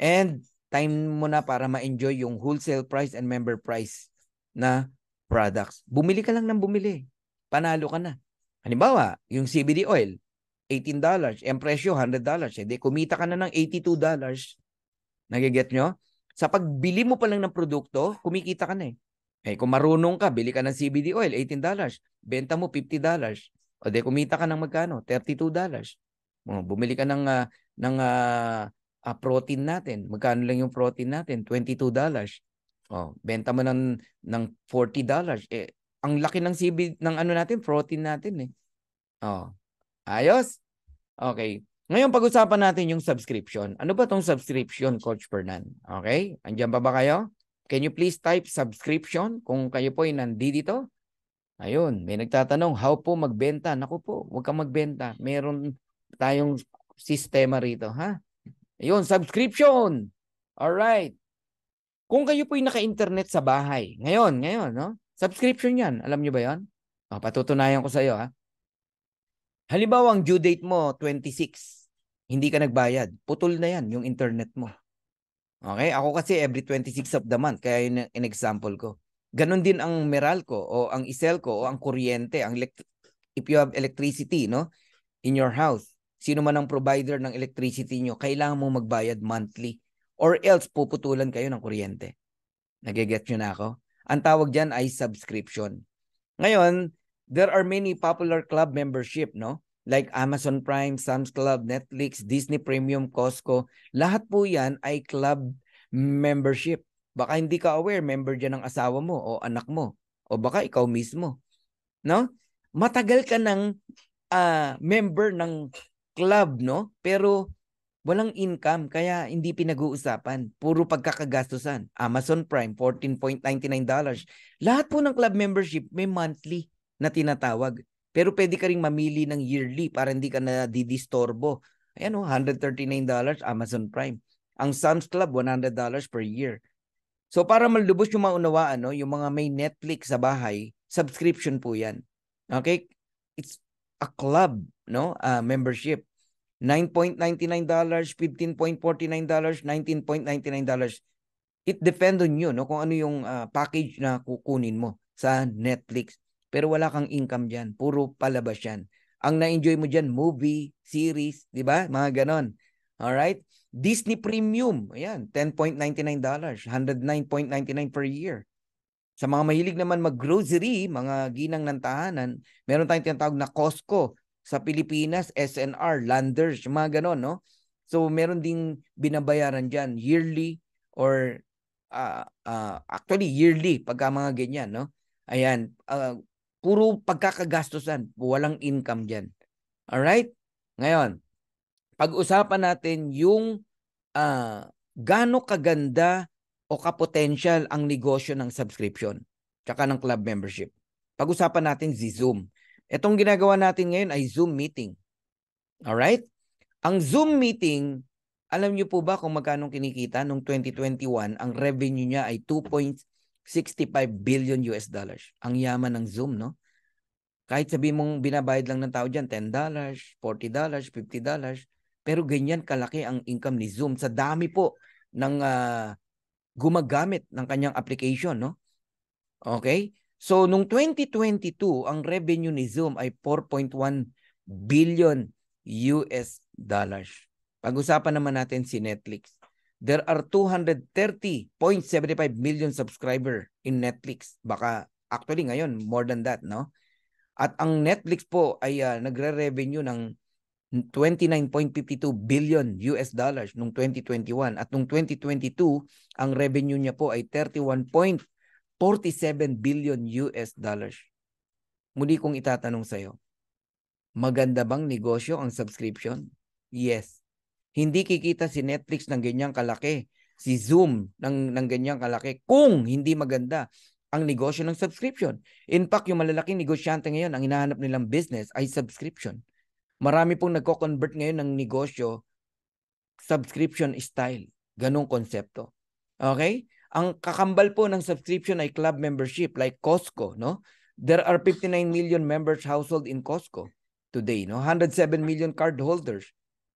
And time mo na para ma-enjoy yung wholesale price and member price na products. Bumili ka lang ng bumili. Panalo ka na. Halimbawa, yung CBD oil, $18. Ang presyo, $100. Hindi, kumita ka na ng $82. Nagiget nyo? Sa pagbili mo pa lang ng produkto, kumikita ka na eh. Eh, kung marunong ka, bili ka ng CBD oil, $18. Benta mo, $50. O de, kumita ka ng magkano? $32. O, bumili ka ng, uh, ng uh, uh, protein natin. Magkano lang yung protein natin? $22. Oh, benta mo ng ng $40. Eh ang laki ng CB ng ano natin, protein natin eh. Oh. Ayos? Okay. Ngayon pag-usapan natin yung subscription. Ano ba tong subscription, Coach Fernan? Okay? Andiyan pa ba kayo? Can you please type subscription kung kayo po ay nandito? Ayun, may nagtatanong, how po magbenta? Naku po, huwag kang magbenta. Meron tayong sistema rito, ha? Ayun, subscription. All right. Kung kayo po ay naka-internet sa bahay, ngayon, ngayon, no? Subscription yan. Alam nyo ba yan? O, patutunayan ko sa iyo, ha? Halimbawa, ang due date mo, 26. Hindi ka nagbayad. Putol na yan, yung internet mo. Okay? Ako kasi every 26 of the month, kaya yun in example ko. Ganon din ang Meralco o ang Iselco o ang kuryente, ang if you have electricity, no? In your house. Sino man ang provider ng electricity nyo, kailangan mong magbayad monthly or else puputulan kayo ng kuryente. Nageget nyo na ako? Ang tawag dyan ay subscription. Ngayon, there are many popular club membership, no? Like Amazon Prime, Sam's Club, Netflix, Disney Premium, Costco. Lahat po yan ay club membership. Baka hindi ka aware, member dyan ng asawa mo o anak mo. O baka ikaw mismo. No? Matagal ka ng uh, member ng club, no? Pero Walang income kaya hindi pinag-uusapan. Puro pagkakagastusan. Amazon Prime, $14.99. Lahat po ng club membership may monthly na tinatawag. Pero pwede ka ring mamili ng yearly para hindi ka na didistorbo. Ayan o, $139 Amazon Prime. Ang Sam's Club, $100 per year. So para malubos yung maunawaan, no, yung mga may Netflix sa bahay, subscription po yan. Okay? It's a club, no? Uh, membership. $9.99, $15.49, $19.99. It depend on you, no? Kung ano yung uh, package na kukunin mo sa Netflix. Pero wala kang income diyan, puro palabas 'yan. Ang na-enjoy mo diyan movie, series, 'di ba? Mga ganon. All right? Disney Premium, ayan, $10.99, $109.99 per year. Sa mga mahilig naman mag-grocery, mga ginang ng tahanan, meron tayong tinatawag na Costco, sa Pilipinas, SNR, Landers, mga ganon, no? So, meron ding binabayaran dyan, yearly or uh, uh, actually yearly pagka mga ganyan, no? Ayan, uh, puro pagkakagastusan, walang income dyan. Alright? Ngayon, pag-usapan natin yung uh, gaano kaganda o kapotential ang negosyo ng subscription tsaka ng club membership. Pag-usapan natin si Zoom. Itong ginagawa natin ngayon ay Zoom meeting. Alright? Ang Zoom meeting, alam niyo po ba kung magkano kinikita nung 2021? Ang revenue niya ay 2.65 billion US dollars. Ang yaman ng Zoom, no? Kahit sabi mong binabayad lang ng tao dyan, $10, $40, $50, pero ganyan kalaki ang income ni Zoom sa dami po ng uh, gumagamit ng kanyang application, no? Okay? So, nung 2022, ang revenue ni Zoom ay 4.1 billion US dollars. Pag-usapan naman natin si Netflix. There are 230.75 million subscriber in Netflix. Baka actually ngayon more than that, no? At ang Netflix po ay uh, nagre-revenue ng 29.52 billion US dollars noong 2021 at noong 2022 ang revenue niya po ay 31.47 billion US dollars. Muli kong itatanong sa iyo, maganda bang negosyo ang subscription? Yes. Hindi kikita si Netflix ng ganyang kalaki, si Zoom ng, ng ganyang kalaki kung hindi maganda ang negosyo ng subscription. In fact, yung malalaking negosyante ngayon, ang hinahanap nilang business ay subscription. Marami pong nagko-convert ngayon ng negosyo subscription style. Ganong konsepto. Okay? Ang kakambal po ng subscription ay club membership like Costco, no? There are 59 million members household in Costco today, no? 107 million card holders.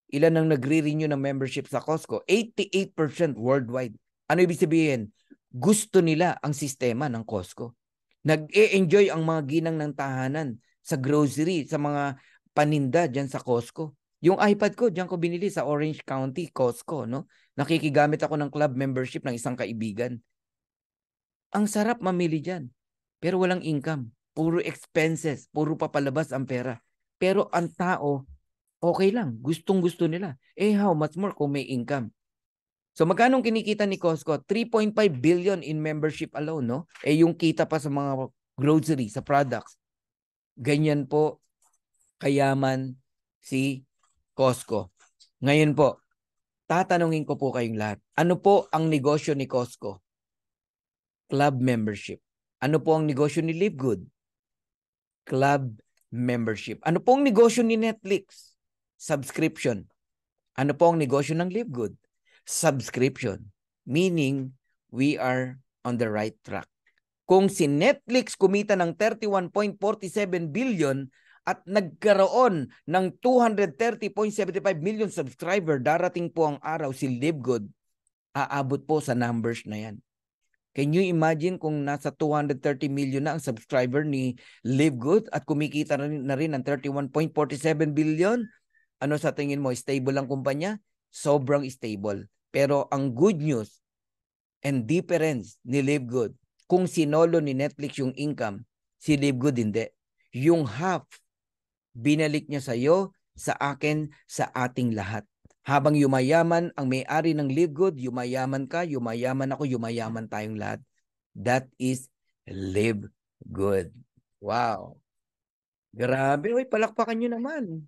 Ilan ang nagre-renew ng membership sa Costco? 88% worldwide. Ano ibig sabihin? gusto nila ang sistema ng Costco. Nag-e-enjoy ang mga ginang ng tahanan sa grocery, sa mga paninda dyan sa Costco. Yung iPad ko, dyan ko binili sa Orange County, Costco. No? Nakikigamit ako ng club membership ng isang kaibigan. Ang sarap mamili dyan. Pero walang income. Puro expenses. Puro papalabas ang pera. Pero ang tao, okay lang. Gustong gusto nila. Eh how much more kung may income? So magkano kinikita ni Costco? 3.5 billion in membership alone, no? Eh yung kita pa sa mga grocery, sa products. Ganyan po kayaman si Costco. Ngayon po, tatanungin ko po kayong lahat. Ano po ang negosyo ni Costco? Club membership. Ano po ang negosyo ni Live Good? Club membership. Ano po ang negosyo ni Netflix? Subscription. Ano po ang negosyo ng Live Good? subscription. Meaning, we are on the right track. Kung si Netflix kumita ng 31.47 billion at nagkaroon ng 230.75 million subscriber, darating po ang araw si LiveGood, aabot po sa numbers na yan. Can you imagine kung nasa 230 million na ang subscriber ni LiveGood at kumikita na rin, na rin ng 31.47 billion? Ano sa tingin mo, stable ang kumpanya? Sobrang stable. Pero ang good news and difference ni Live Good, kung sinolo ni Netflix yung income, si Live Good hindi. Yung half, binalik niya sa iyo, sa akin, sa ating lahat. Habang yumayaman ang may-ari ng Live Good, yumayaman ka, yumayaman ako, yumayaman tayong lahat. That is Live Good. Wow. Grabe, oy palakpakan nyo naman.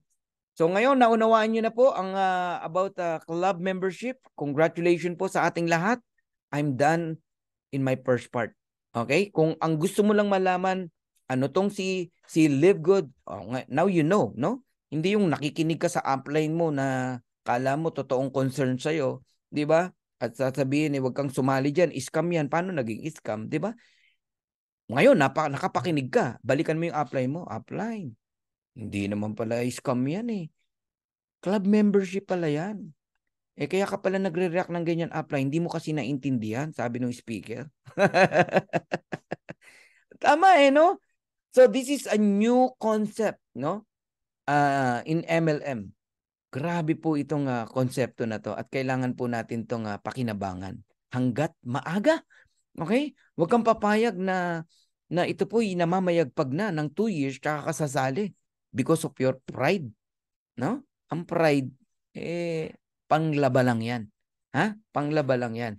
So ngayon naunawaan niyo na po ang uh, about uh, club membership. Congratulations po sa ating lahat. I'm done in my first part. Okay? Kung ang gusto mo lang malaman ano tong si si Live Good, oh, now you know, no? Hindi yung nakikinig ka sa upline mo na kala mo totoong concern sa iyo, 'di ba? At sasabihin eh wag kang sumali diyan, scam 'yan. Paano naging scam, 'di ba? Ngayon, napa, nakapakinig ka. Balikan mo yung upline mo. Upline. Hindi naman pala scam yan eh. Club membership pala yan. Eh kaya ka pala nagre-react ng ganyan upline, hindi mo kasi naintindihan, sabi ng speaker. Tama eh, no? So this is a new concept, no? Uh, in MLM. Grabe po itong uh, konsepto na to at kailangan po natin itong uh, pakinabangan hanggat maaga. Okay? Huwag kang papayag na na ito po ay namamayagpag na ng 2 years tsaka kasasali because of your pride. No? Ang pride, eh, panglaba lang yan. Ha? Panglaba lang yan.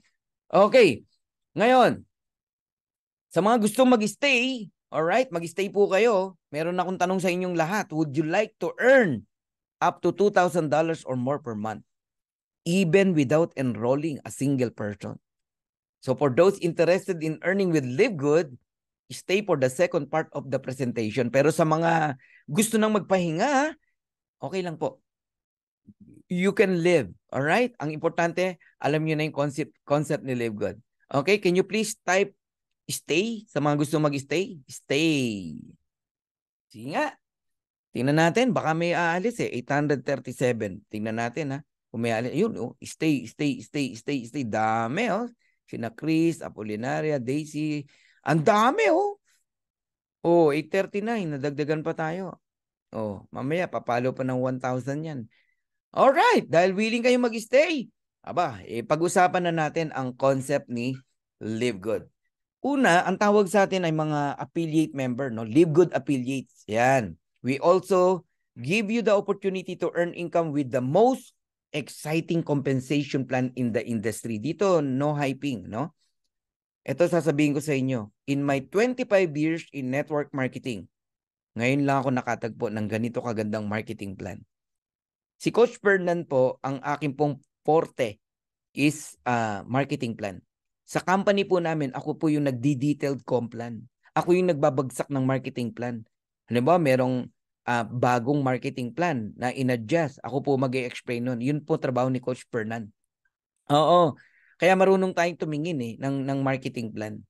Okay. Ngayon, sa mga gusto mag-stay, alright, mag-stay po kayo. Meron akong tanong sa inyong lahat. Would you like to earn up to $2,000 or more per month? Even without enrolling a single person. So for those interested in earning with Live Good, stay for the second part of the presentation. Pero sa mga gusto nang magpahinga, okay lang po. You can live. All right? Ang importante, alam niyo na yung concept, concept ni Live Good. Okay? Can you please type stay sa mga gusto mag-stay? Stay. Sige nga. Tingnan natin. Baka may aalis eh. 837. Tingnan natin ha. Kung may aalis. Yun, oh. Stay, stay, stay, stay, stay. Dami oh. Sina Chris, Apolinaria, Daisy, Ang dami oh. Oh, 839, nadagdagan pa tayo. Oh, mamaya papalo pa ng 1,000 yan. All right, dahil willing kayo mag-stay. Aba, eh, pag-usapan na natin ang concept ni Live Good. Una, ang tawag sa atin ay mga affiliate member, no? Live Good affiliates. Yan. We also give you the opportunity to earn income with the most exciting compensation plan in the industry. Dito, no hyping, no? Ito sasabihin ko sa inyo, in my 25 years in network marketing, ngayon lang ako nakatagpo ng ganito kagandang marketing plan. Si Coach Fernan po, ang aking pong forte is uh, marketing plan. Sa company po namin, ako po yung nagdi-detailed com plan. Ako yung nagbabagsak ng marketing plan. Halimbawa, merong uh, bagong marketing plan na in-adjust. Ako po mag explain nun. Yun po trabaho ni Coach Fernan. Oo. Kaya marunong tayong tumingin eh ng, ng marketing plan.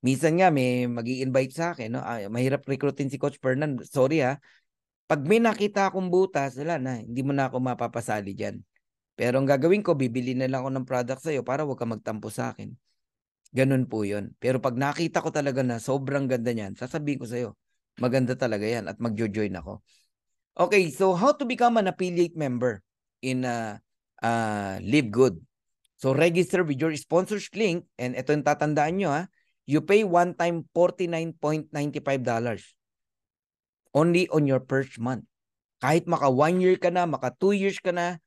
Minsan nga may mag invite sa akin, no? Ah, mahirap recruitin si Coach Fernan. Sorry ha. Pag may nakita akong butas, wala na, hindi mo na ako mapapasali diyan. Pero ang gagawin ko, bibili na lang ako ng product sa iyo para wag ka magtampo sa akin. Ganun po 'yon. Pero pag nakita ko talaga na sobrang ganda niyan, sasabihin ko sa iyo, maganda talaga 'yan at magjo-join ako. Okay, so how to become an affiliate member in uh, uh, Live Good? So register with your sponsors link and ito yung tatandaan nyo ha. You pay one time $49.95 only on your first month. Kahit maka one year ka na, maka two years ka na,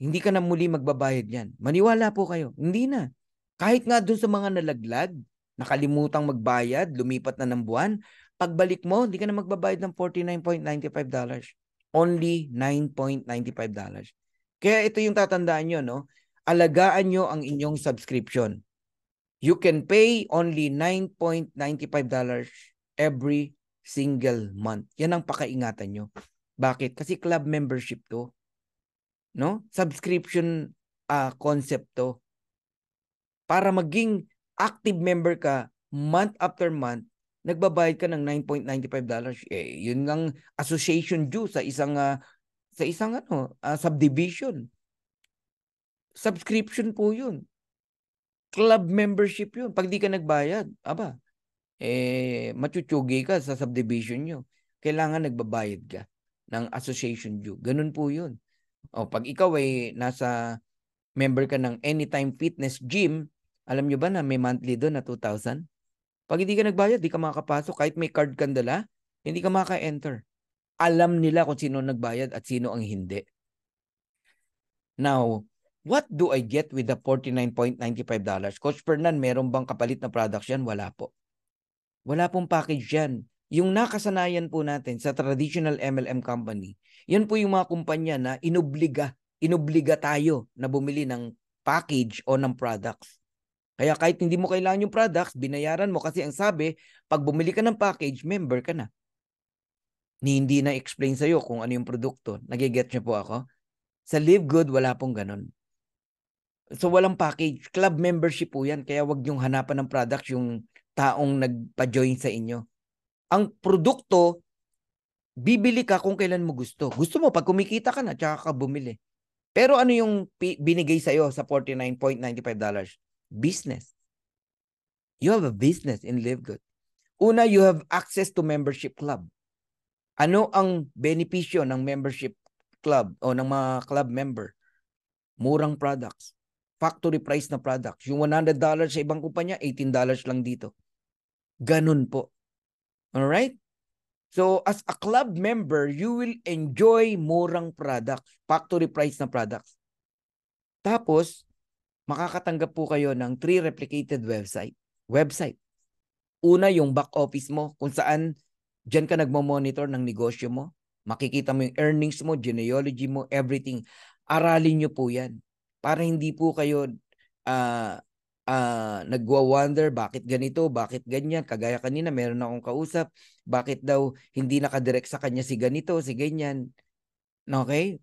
hindi ka na muli magbabayad yan. Maniwala po kayo, hindi na. Kahit nga dun sa mga nalaglag, nakalimutang magbayad, lumipat na ng buwan, pagbalik mo, hindi ka na magbabayad ng $49.95. Only $9.95. Kaya ito yung tatandaan nyo, no? alagaan nyo ang inyong subscription. You can pay only $9.95 every single month. Yan ang pakaingatan nyo. Bakit? Kasi club membership to. No? Subscription uh, concept to. Para maging active member ka month after month, nagbabayad ka ng $9.95. Eh, yun ang association due sa isang uh, sa isang ano, uh, subdivision. Subscription po yun. Club membership yun. Pag di ka nagbayad, aba, eh, machuchugi ka sa subdivision nyo. Kailangan nagbabayad ka ng association due. Ganun po yun. O, pag ikaw ay nasa member ka ng Anytime Fitness Gym, alam nyo ba na may monthly doon na 2,000? Pag hindi ka nagbayad, di ka makakapasok. Kahit may card kang dala, hindi ka maka-enter. Alam nila kung sino nagbayad at sino ang hindi. Now, What do I get with the $49.95? Coach Fernan, meron bang kapalit na products yan? Wala po. Wala pong package yan. Yung nakasanayan po natin sa traditional MLM company, yan po yung mga kumpanya na inobliga, inobliga tayo na bumili ng package o ng products. Kaya kahit hindi mo kailangan yung products, binayaran mo kasi ang sabi, pag bumili ka ng package, member ka na. Ni hindi na explain sa'yo kung ano yung produkto. Nagiget niyo po ako? Sa Live Good, wala pong ganun. So walang package. Club membership po yan. Kaya wag yung hanapan ng products yung taong nagpa-join sa inyo. Ang produkto, bibili ka kung kailan mo gusto. Gusto mo, pag kumikita ka na, tsaka ka bumili. Pero ano yung binigay sa'yo sa $49.95? Business. You have a business in Live Good. Una, you have access to membership club. Ano ang benepisyo ng membership club o ng mga club member? Murang products factory price na products. Yung $100 sa ibang kumpanya, $18 lang dito. Ganun po. Alright? So, as a club member, you will enjoy murang products, factory price na products. Tapos, makakatanggap po kayo ng three replicated website. Website. Una, yung back office mo, kung saan dyan ka nagmo-monitor ng negosyo mo. Makikita mo yung earnings mo, genealogy mo, everything. Aralin nyo po yan para hindi po kayo uh, uh, nagwa-wonder bakit ganito, bakit ganyan. Kagaya kanina, meron akong kausap, bakit daw hindi nakadirect sa kanya si ganito, si ganyan. Okay?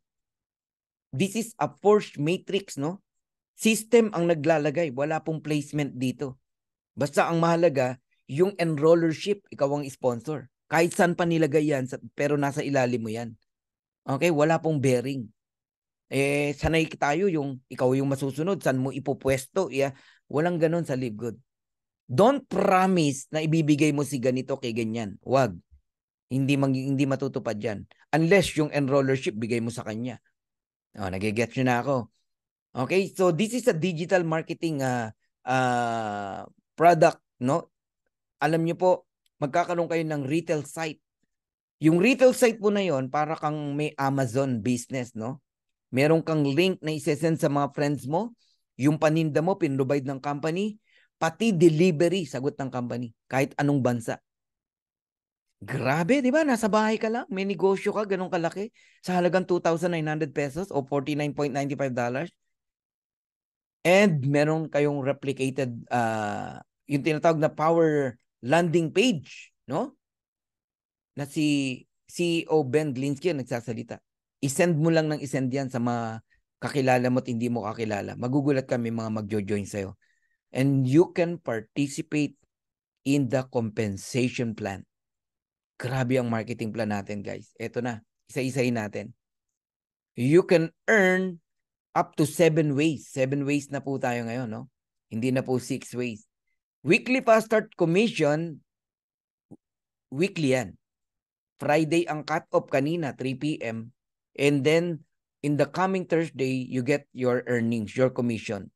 This is a forced matrix, no? System ang naglalagay. Wala pong placement dito. Basta ang mahalaga, yung enrollership, ikaw ang sponsor. Kahit saan pa nilagay yan, pero nasa ilalim mo yan. Okay? Wala pong bearing eh sanay tayo yung ikaw yung masusunod, saan mo ipopwesto. Yeah, walang ganun sa Live Good. Don't promise na ibibigay mo si ganito kay ganyan. Wag. Hindi mang, hindi matutupad 'yan unless yung enrollership bigay mo sa kanya. Oh, nagigets niyo na ako. Okay? So this is a digital marketing uh, uh, product, no? Alam niyo po, magkakaroon kayo ng retail site. Yung retail site po na 'yon para kang may Amazon business, no? Meron kang link na isesend sa mga friends mo, yung paninda mo pinrovide ng company, pati delivery sagot ng company kahit anong bansa. Grabe, 'di ba? Nasa bahay ka lang, may negosyo ka ganun kalaki sa halagang 2,900 pesos o 49.95 dollars. And meron kayong replicated uh, yung tinatawag na power landing page, no? Na si CEO Ben Glinsky ang nagsasalita. I-send mo lang ng i-send yan sa mga kakilala mo at hindi mo kakilala. Magugulat kami mga magjo-join sa'yo. And you can participate in the compensation plan. Grabe ang marketing plan natin, guys. Ito na. Isa-isahin natin. You can earn up to seven ways. Seven ways na po tayo ngayon, no? Hindi na po six ways. Weekly fast start commission, weekly yan. Friday ang cut-off kanina, 3 p.m. And then, in the coming Thursday, you get your earnings, your commission.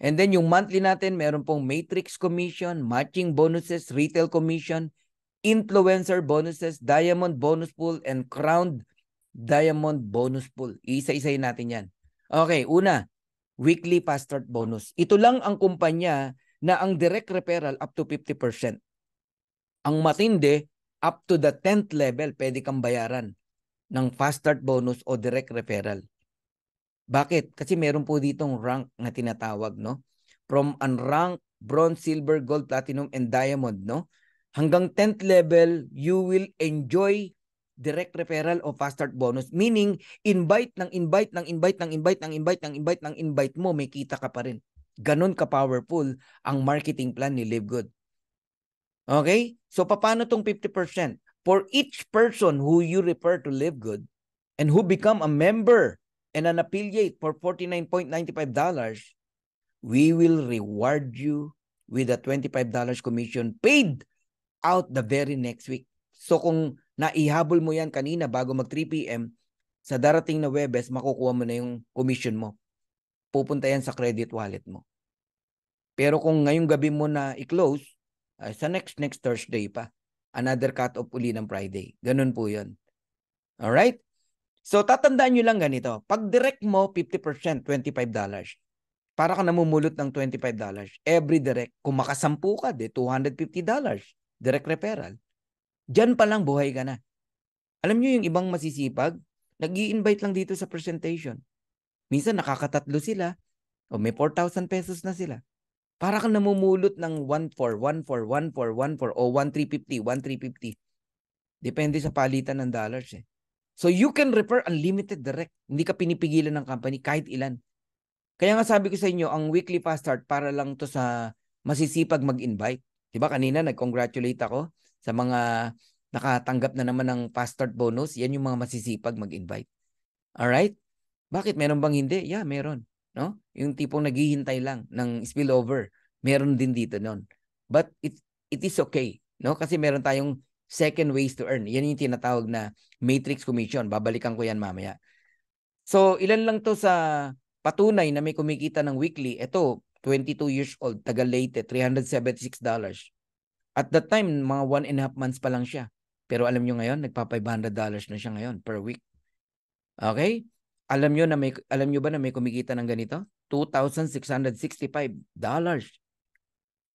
And then yung monthly natin, meron pong matrix commission, matching bonuses, retail commission, influencer bonuses, diamond bonus pool, and crowned diamond bonus pool. Isa-isayin natin yan. Okay, una, weekly fast start bonus. Ito lang ang kumpanya na ang direct referral up to 50%. Ang matindi, up to the 10th level, pwede kang bayaran ng fast start bonus o direct referral. Bakit? Kasi meron po ditong rank na tinatawag, no? From unranked, bronze, silver, gold, platinum, and diamond, no? hanggang 10th level, you will enjoy direct referral o fast start bonus. Meaning, invite ng invite ng invite ng invite ng invite ng invite ng invite mo, may kita ka pa rin. Ganon ka-powerful ang marketing plan ni Live Good. Okay? So, paano tong 50%? For each person who you refer to Live Good and who become a member and an affiliate for $49.95, we will reward you with a $25 commission paid out the very next week. So kung naihabol mo yan kanina bago mag 3 p.m., sa darating na Webes, makukuha mo na yung commission mo. Pupunta yan sa credit wallet mo. Pero kung ngayong gabi mo na i-close, uh, sa next next Thursday pa, another cut-off uli ng Friday. Ganun po yun. Alright? So tatandaan nyo lang ganito. Pag direct mo, 50%, $25. Para ka namumulot ng $25. Every direct. Kung makasampu ka, de $250 direct referral. Diyan pa lang buhay ka na. Alam niyo yung ibang masisipag, nag invite lang dito sa presentation. Minsan nakakatatlo sila o may 4,000 pesos na sila. Para kang namumulot ng 1,4, 1,4, 1,4, 1,4 o 1,350, 1,350. Depende sa palitan ng dollars eh. So you can refer unlimited direct. Hindi ka pinipigilan ng company kahit ilan. Kaya nga sabi ko sa inyo, ang weekly fast start para lang to sa masisipag mag-invite. 'Di ba kanina nag-congratulate ako sa mga nakatanggap na naman ng fast start bonus. Yan yung mga masisipag mag-invite. All right? Bakit meron bang hindi? Yeah, meron, no? Yung tipong naghihintay lang ng spillover, meron din dito noon. But it it is okay, no? Kasi meron tayong second ways to earn. Yan yung tinatawag na matrix commission. Babalikan ko yan mamaya. So, ilan lang to sa patunay na may kumikita ng weekly. Ito, 22 years old, taga Leyte, $376. At that time, mga one and a half months pa lang siya. Pero alam nyo ngayon, nagpa $500 na siya ngayon per week. Okay? Alam nyo na may alam nyo ba na may kumikita ng ganito? $2,665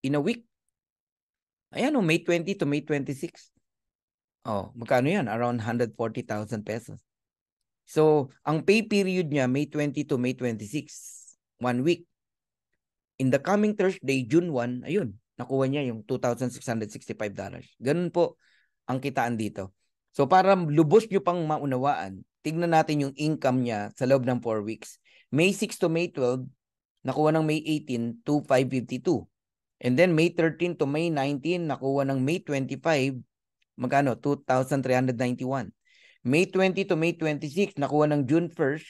in a week. Ayan, oh, May 20 to May 26. Oh, magkano yan? Around 140,000 pesos. So, ang pay period niya May 20 to May 26. One week. In the coming Thursday, June 1, ayun, nakuha niya yung $2,665. Ganun po ang kitaan dito. So para lubos nyo pang maunawaan, tignan natin yung income niya sa loob ng 4 weeks. May 6 to May 12, nakuha ng May 18 to 552. And then May 13 to May 19, nakuha ng May 25, magkano? 2,391. May 20 to May 26, nakuha ng June 1st,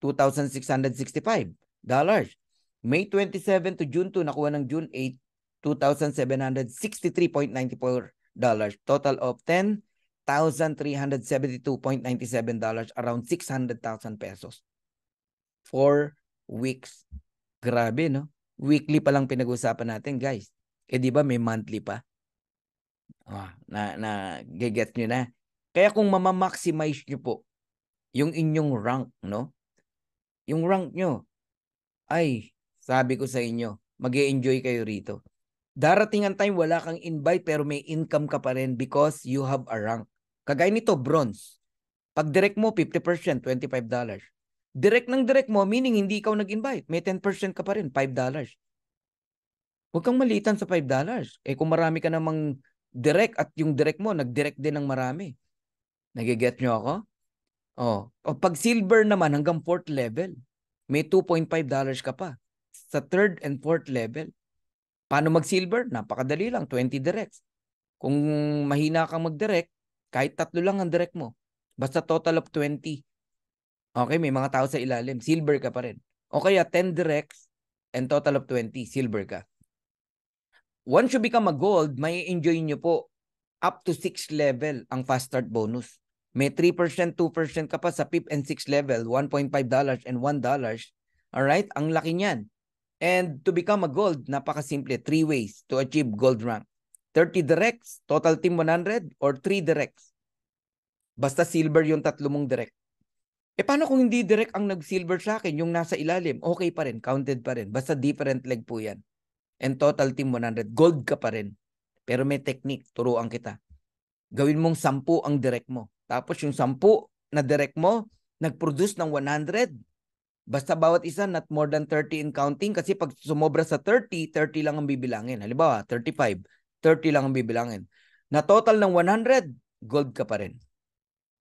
$2,665. May 27 to June 2, nakuha ng June 8, $2,763.94. Total of $10,372.97, around 600,000 pesos. Four weeks. Grabe, no? Weekly pa lang pinag-usapan natin, guys. Eh, di ba may monthly pa? Oh, na, na, get nyo na. Kaya kung mamamaximize nyo po yung inyong rank, no? Yung rank nyo, ay, sabi ko sa inyo, mag enjoy kayo rito. Darating ang time wala kang invite pero may income ka pa rin because you have a rank. Kagaya nito, bronze. Pag direct mo, 50%, $25. Direct ng direct mo, meaning hindi ikaw nag-invite. May 10% ka pa rin, $5. Huwag kang malitan sa $5. Eh kung marami ka namang direct at yung direct mo, nag-direct din ng marami. Nagiget nyo ako? Oh. O pag silver naman hanggang fourth level, may $2.5 ka pa. Sa third and fourth level. Paano mag-silver? Napakadali lang, 20 directs. Kung mahina kang mag-direct, kahit tatlo lang ang direct mo. Basta total of 20. Okay, may mga tao sa ilalim. Silver ka pa rin. O kaya 10 directs and total of 20, silver ka. Once you become a gold, may enjoy nyo po up to 6 level ang fast start bonus. May 3%, 2% ka pa sa PIP and 6 level, $1.5 and $1. Alright? Ang laki niyan. And to become a gold, napakasimple. Three ways to achieve gold rank. 30 directs, total team 100, or 3 directs. Basta silver yung tatlo mong direct. E paano kung hindi direct ang nag-silver sa akin, yung nasa ilalim? Okay pa rin, counted pa rin. Basta different leg po yan. And total team 100. Gold ka pa rin. Pero may technique, turuan kita. Gawin mong 10 ang direct mo. Tapos yung 10 na direct mo, nag-produce ng 100, Basta bawat isa not more than 30 in counting kasi pag sumobra sa 30, 30 lang ang bibilangin. Halimbawa, 35, 30 lang ang bibilangin. Na total ng 100, gold ka pa rin.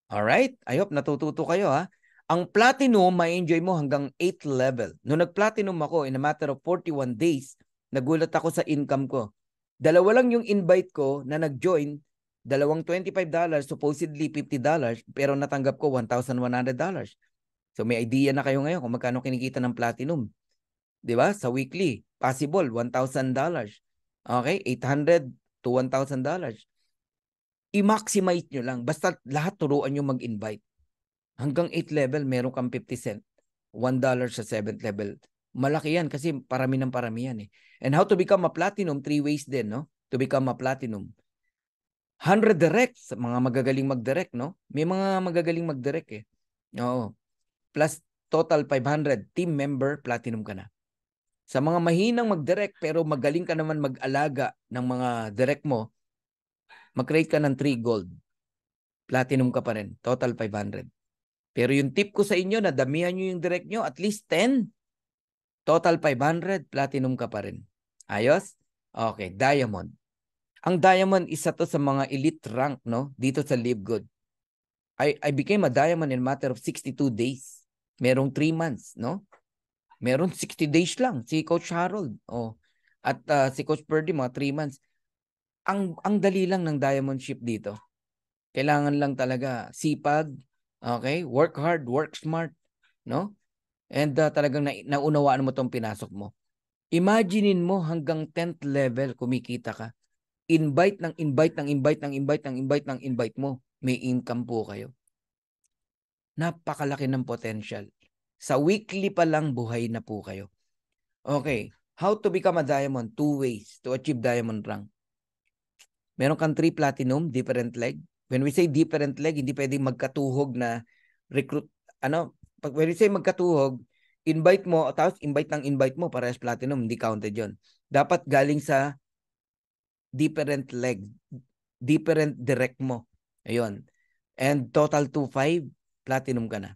Alright? I hope natututo kayo ha. Ang platinum, may enjoy mo hanggang 8 level. Noong nag-platinum ako in a matter of 41 days, nagulat ako sa income ko. Dalawa lang yung invite ko na nag-join, dalawang $25, supposedly $50, pero natanggap ko $1,100. So may idea na kayo ngayon kung magkano kinikita ng platinum. 'Di ba? Sa weekly, possible $1,000. Okay? 800 to $1,000. I-maximize nyo lang. Basta lahat turuan nyo mag-invite. Hanggang 8 level, meron kang 50 cent. $1 sa 7th level. Malaki yan kasi parami ng parami yan eh. And how to become a platinum? Three ways din, no? To become a platinum. 100 directs, mga magagaling mag-direct, no? May mga magagaling mag-direct eh. Oo plus total 500 team member, platinum ka na. Sa mga mahinang mag-direct pero magaling ka naman mag-alaga ng mga direct mo, mag-create ka ng 3 gold. Platinum ka pa rin. Total 500. Pero yung tip ko sa inyo na damihan nyo yung direct nyo, at least 10. Total 500, platinum ka pa rin. Ayos? Okay, diamond. Ang diamond isa to sa mga elite rank no dito sa Live Good. I I became a diamond in matter of 62 days. Merong 3 months, no? Meron 60 days lang si Coach Harold. Oh. At uh, si Coach Purdy mga 3 months. Ang ang dali lang ng diamond ship dito. Kailangan lang talaga sipag, okay? Work hard, work smart, no? And uh, talagang na, naunawaan mo tong pinasok mo. Imaginein mo hanggang 10th level kumikita ka. Invite ng invite ng invite ng invite ng invite ng invite mo. May income po kayo napakalaki ng potential. Sa weekly pa lang buhay na po kayo. Okay, how to become a diamond? Two ways to achieve diamond rank. Meron kang three platinum, different leg. When we say different leg, hindi pwedeng magkatuhog na recruit, ano, pag when we say magkatuhog, invite mo, tapos invite ng invite mo, parehas platinum, hindi counted yon. Dapat galing sa different leg, different direct mo. Ayun. And total 2.5, platinum ka na.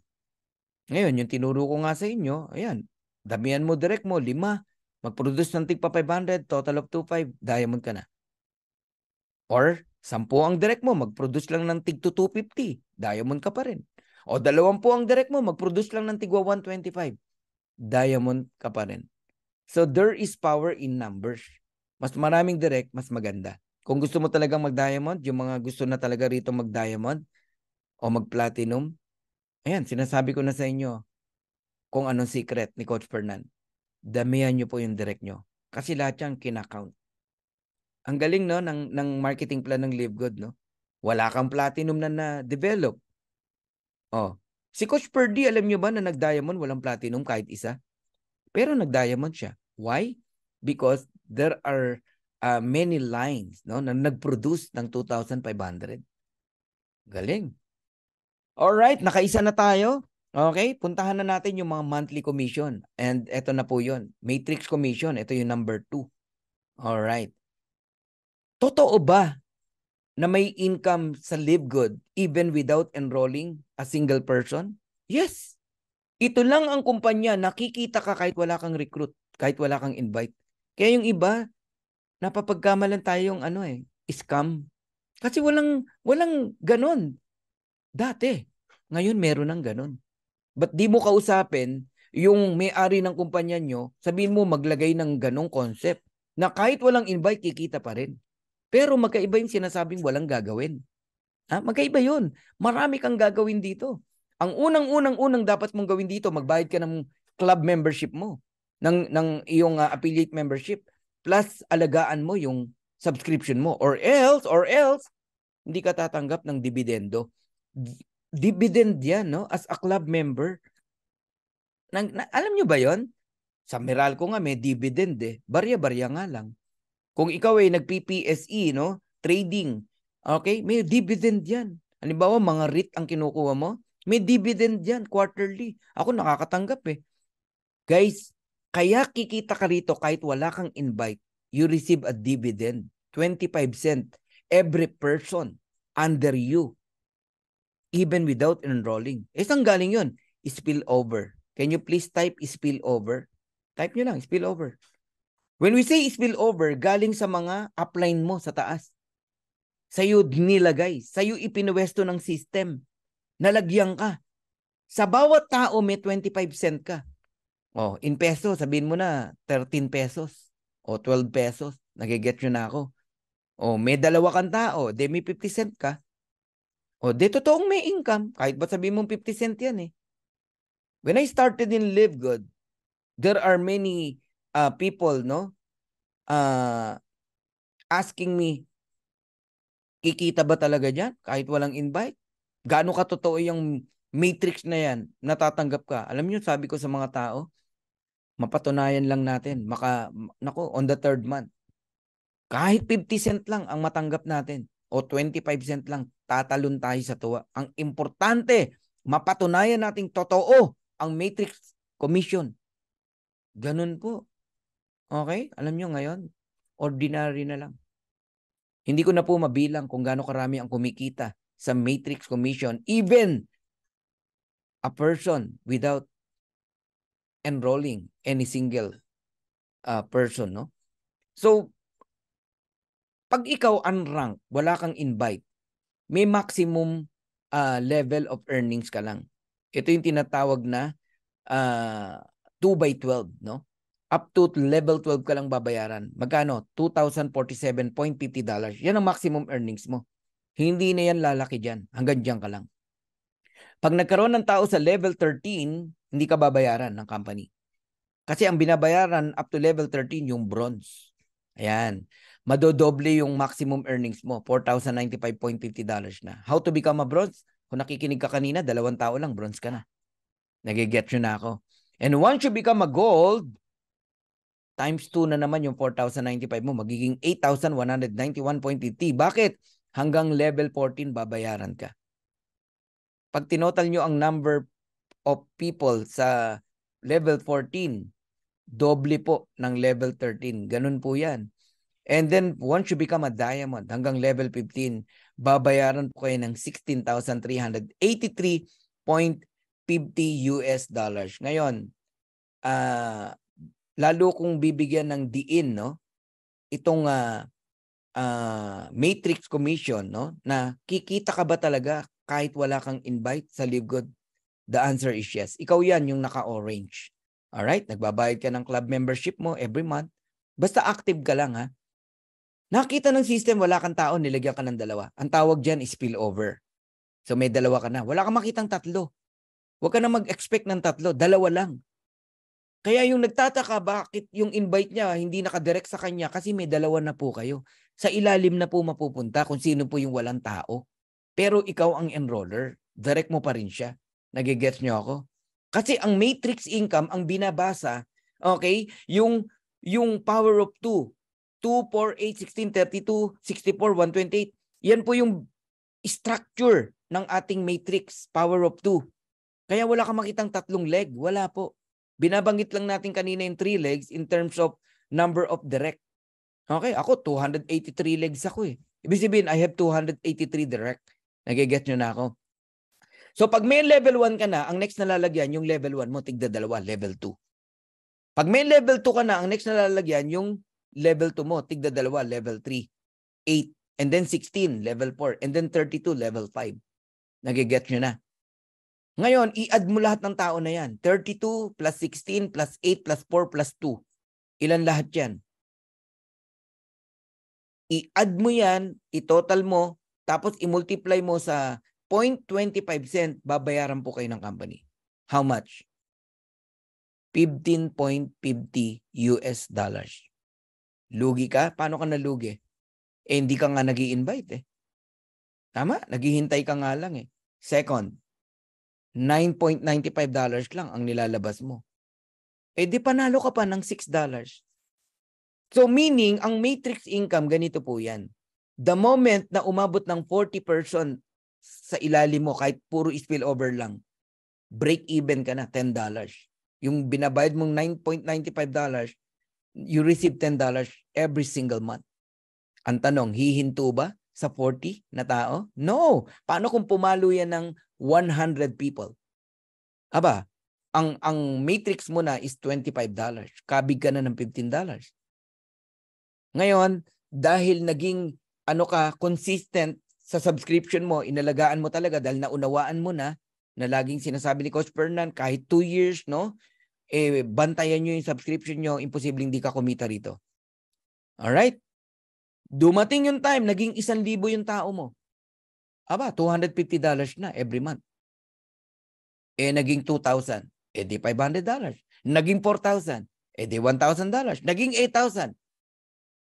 Ngayon, yung tinuro ko nga sa inyo, ayan, damihan mo direct mo, lima, mag-produce ng tigpa 500, total of 2.5, diamond ka na. Or, sampu ang direct mo, mag-produce lang ng tig to 250, diamond ka pa rin. O dalawampu ang direct mo, mag-produce lang ng tigwa 125, diamond ka pa rin. So, there is power in numbers. Mas maraming direct, mas maganda. Kung gusto mo talagang mag-diamond, yung mga gusto na talaga rito mag-diamond o mag-platinum, Ayan, sinasabi ko na sa inyo kung anong secret ni Coach Fernan. Damihan nyo po yung direct nyo. Kasi lahat yan kinakount. Ang galing no ng ng marketing plan ng Live Good no. Wala kang platinum na na-develop. Oh. Si Coach Purdy, alam niyo ba na nag-diamond walang platinum kahit isa? Pero nag-diamond siya. Why? Because there are uh, many lines no na nag-produce ng 2,500. Galing. All right, nakaisa na tayo. Okay, puntahan na natin yung mga monthly commission. And ito na po yun. Matrix commission, ito yung number 2. All right. Totoo ba na may income sa Live Good even without enrolling a single person? Yes. Ito lang ang kumpanya, nakikita ka kahit wala kang recruit, kahit wala kang invite. Kaya yung iba, napapagkamalan tayong ano eh, scam. Kasi walang, walang ganon. Dati. Ngayon meron ng ganon. But di mo kausapin yung may-ari ng kumpanya nyo, sabihin mo maglagay ng ganong concept na kahit walang invite, kikita pa rin. Pero magkaiba yung sinasabing walang gagawin. Ha? Magkaiba yun. Marami kang gagawin dito. Ang unang-unang-unang dapat mong gawin dito, magbayad ka ng club membership mo, ng, ng iyong uh, affiliate membership, plus alagaan mo yung subscription mo. Or else, or else, hindi ka tatanggap ng dividendo. Dividend yan, no? As a club member. Nang, na, alam nyo ba yon? Sa Meralco nga may dividend eh. Barya-barya nga lang. Kung ikaw ay nag-PPSE, no? Trading. Okay? May dividend yan. Halimbawa, mga REIT ang kinukuha mo. May dividend yan, quarterly. Ako nakakatanggap eh. Guys, kaya kikita ka rito kahit wala kang invite, you receive a dividend. 25 cent every person under you. Even without enrolling. Eh, saan galing yun? Spill over. Can you please type spill over? Type nyo lang, spill over. When we say spill over, galing sa mga upline mo sa taas. Sa'yo nilagay. Sa'yo ipinuwesto ng system. Nalagyan ka. Sa bawat tao may 25 cent ka. Oh, in peso, sabihin mo na 13 pesos o 12 pesos. Nagiget nyo na ako. O may dalawa kang tao, may 50 cent ka. O de totoong may income. Kahit ba sabihin mong 50 cent yan eh. When I started in Live Good, there are many uh, people, no? Uh, asking me, kikita ba talaga dyan kahit walang invite? Gaano katotoo yung matrix na yan, natatanggap ka? Alam niyo, sabi ko sa mga tao, mapatunayan lang natin, maka, nako, on the third month, kahit 50 cent lang ang matanggap natin, o 25 cent lang, tatalon tayo sa tuwa. Ang importante, mapatunayan nating totoo ang matrix commission. Ganun po. Okay? Alam nyo ngayon, ordinary na lang. Hindi ko na po mabilang kung gaano karami ang kumikita sa Matrix Commission. Even a person without enrolling any single uh, person. No? So, pag ikaw unranked, wala kang invite, may maximum uh, level of earnings ka lang. Ito yung tinatawag na uh, 2 by 12, no? up to level 12 ka lang babayaran. Magkano? $2,047.50. Yan ang maximum earnings mo. Hindi na yan lalaki dyan. Hanggang dyan ka lang. Pag nagkaroon ng tao sa level 13, hindi ka babayaran ng company. Kasi ang binabayaran up to level 13 yung bronze. Ayan. Madodoble yung maximum earnings mo. $4,095.50 na. How to become a bronze? Kung nakikinig ka kanina, dalawang tao lang, bronze ka na. Nagiget nyo na ako. And once you become a gold, times 2 na naman yung 4,095 mo, magiging 8,191.50. Bakit? Hanggang level 14 babayaran ka. Pag tinotal nyo ang number of people sa level 14, doble po ng level 13. Ganun po yan. And then once you become a diamond hanggang level 15, babayaran po kayo ng 16,383.50 US dollars. Ngayon, uh, lalo kung bibigyan ng diin no? Itong uh, uh, matrix commission no? Na kikita ka ba talaga kahit wala kang invite sa Live Good the answer is yes. Ikaw yan yung naka-orange. All right nagbabayad ka ng club membership mo every month. Basta active ka lang ha nakita ng system wala kang tao nilagyan ka ng dalawa ang tawag diyan is spillover so may dalawa ka na wala kang makitang tatlo Huwag ka na mag-expect ng tatlo, dalawa lang. Kaya yung nagtataka bakit yung invite niya hindi nakadirect sa kanya kasi may dalawa na po kayo. Sa ilalim na po mapupunta kung sino po yung walang tao. Pero ikaw ang enroller. Direct mo pa rin siya. Nagigets nyo ako? Kasi ang matrix income, ang binabasa, okay, yung, yung power of 2, 2, 4, 8, 16, 32, 64, 128, yan po yung structure ng ating matrix, power of 2. Kaya wala kang makitang tatlong leg. Wala po. Binabanggit lang natin kanina yung three legs in terms of number of direct. Okay, ako 283 legs ako eh. Ibig sabihin, I have 283 direct. Nagiget nyo na ako. So pag may level 1 ka na, ang next na lalagyan, yung level 1 mo, tigda dalawa, level 2. Pag may level 2 ka na, ang next na lalagyan, yung level 2 mo, tigda dalawa, level 3. 8. And then 16, level 4. And then 32, level 5. Nagiget nyo na. Ngayon, i-add mo lahat ng tao na yan. 32 plus 16 plus 8 plus 4 plus 2. Ilan lahat yan? i-add mo yan, i-total mo, tapos i-multiply mo sa 0.25 cent, babayaran po kayo ng company. How much? 15.50 US dollars. Lugi ka? Paano ka nalugi? Eh, hindi ka nga nag invite eh. Tama? Naghihintay ka nga lang eh. Second, 9.95 dollars lang ang nilalabas mo. Eh di panalo ka pa ng 6 dollars. So meaning, ang matrix income, ganito po yan. The moment na umabot ng 40% sa ilalim mo, kahit puro spillover lang, break even ka na, $10. Yung binabayad mong $9.95, you receive $10 every single month. Ang tanong, hihinto ba sa 40 na tao? No. Paano kung pumalo yan ng 100 people? Aba, ang ang matrix mo na is $25. Kabig ka na ng $15. Ngayon, dahil naging ano ka, consistent sa subscription mo, inalagaan mo talaga dahil naunawaan mo na na laging sinasabi ni Coach Fernan, kahit 2 years, no? Eh, bantayan nyo yung subscription nyo, imposibleng di ka kumita rito. Alright? Dumating yung time, naging 1,000 yung tao mo. Aba, $250 na every month. Eh, naging 2,000. Eh, di $500. Naging 4,000. Eh, di $1,000. Naging 8,000.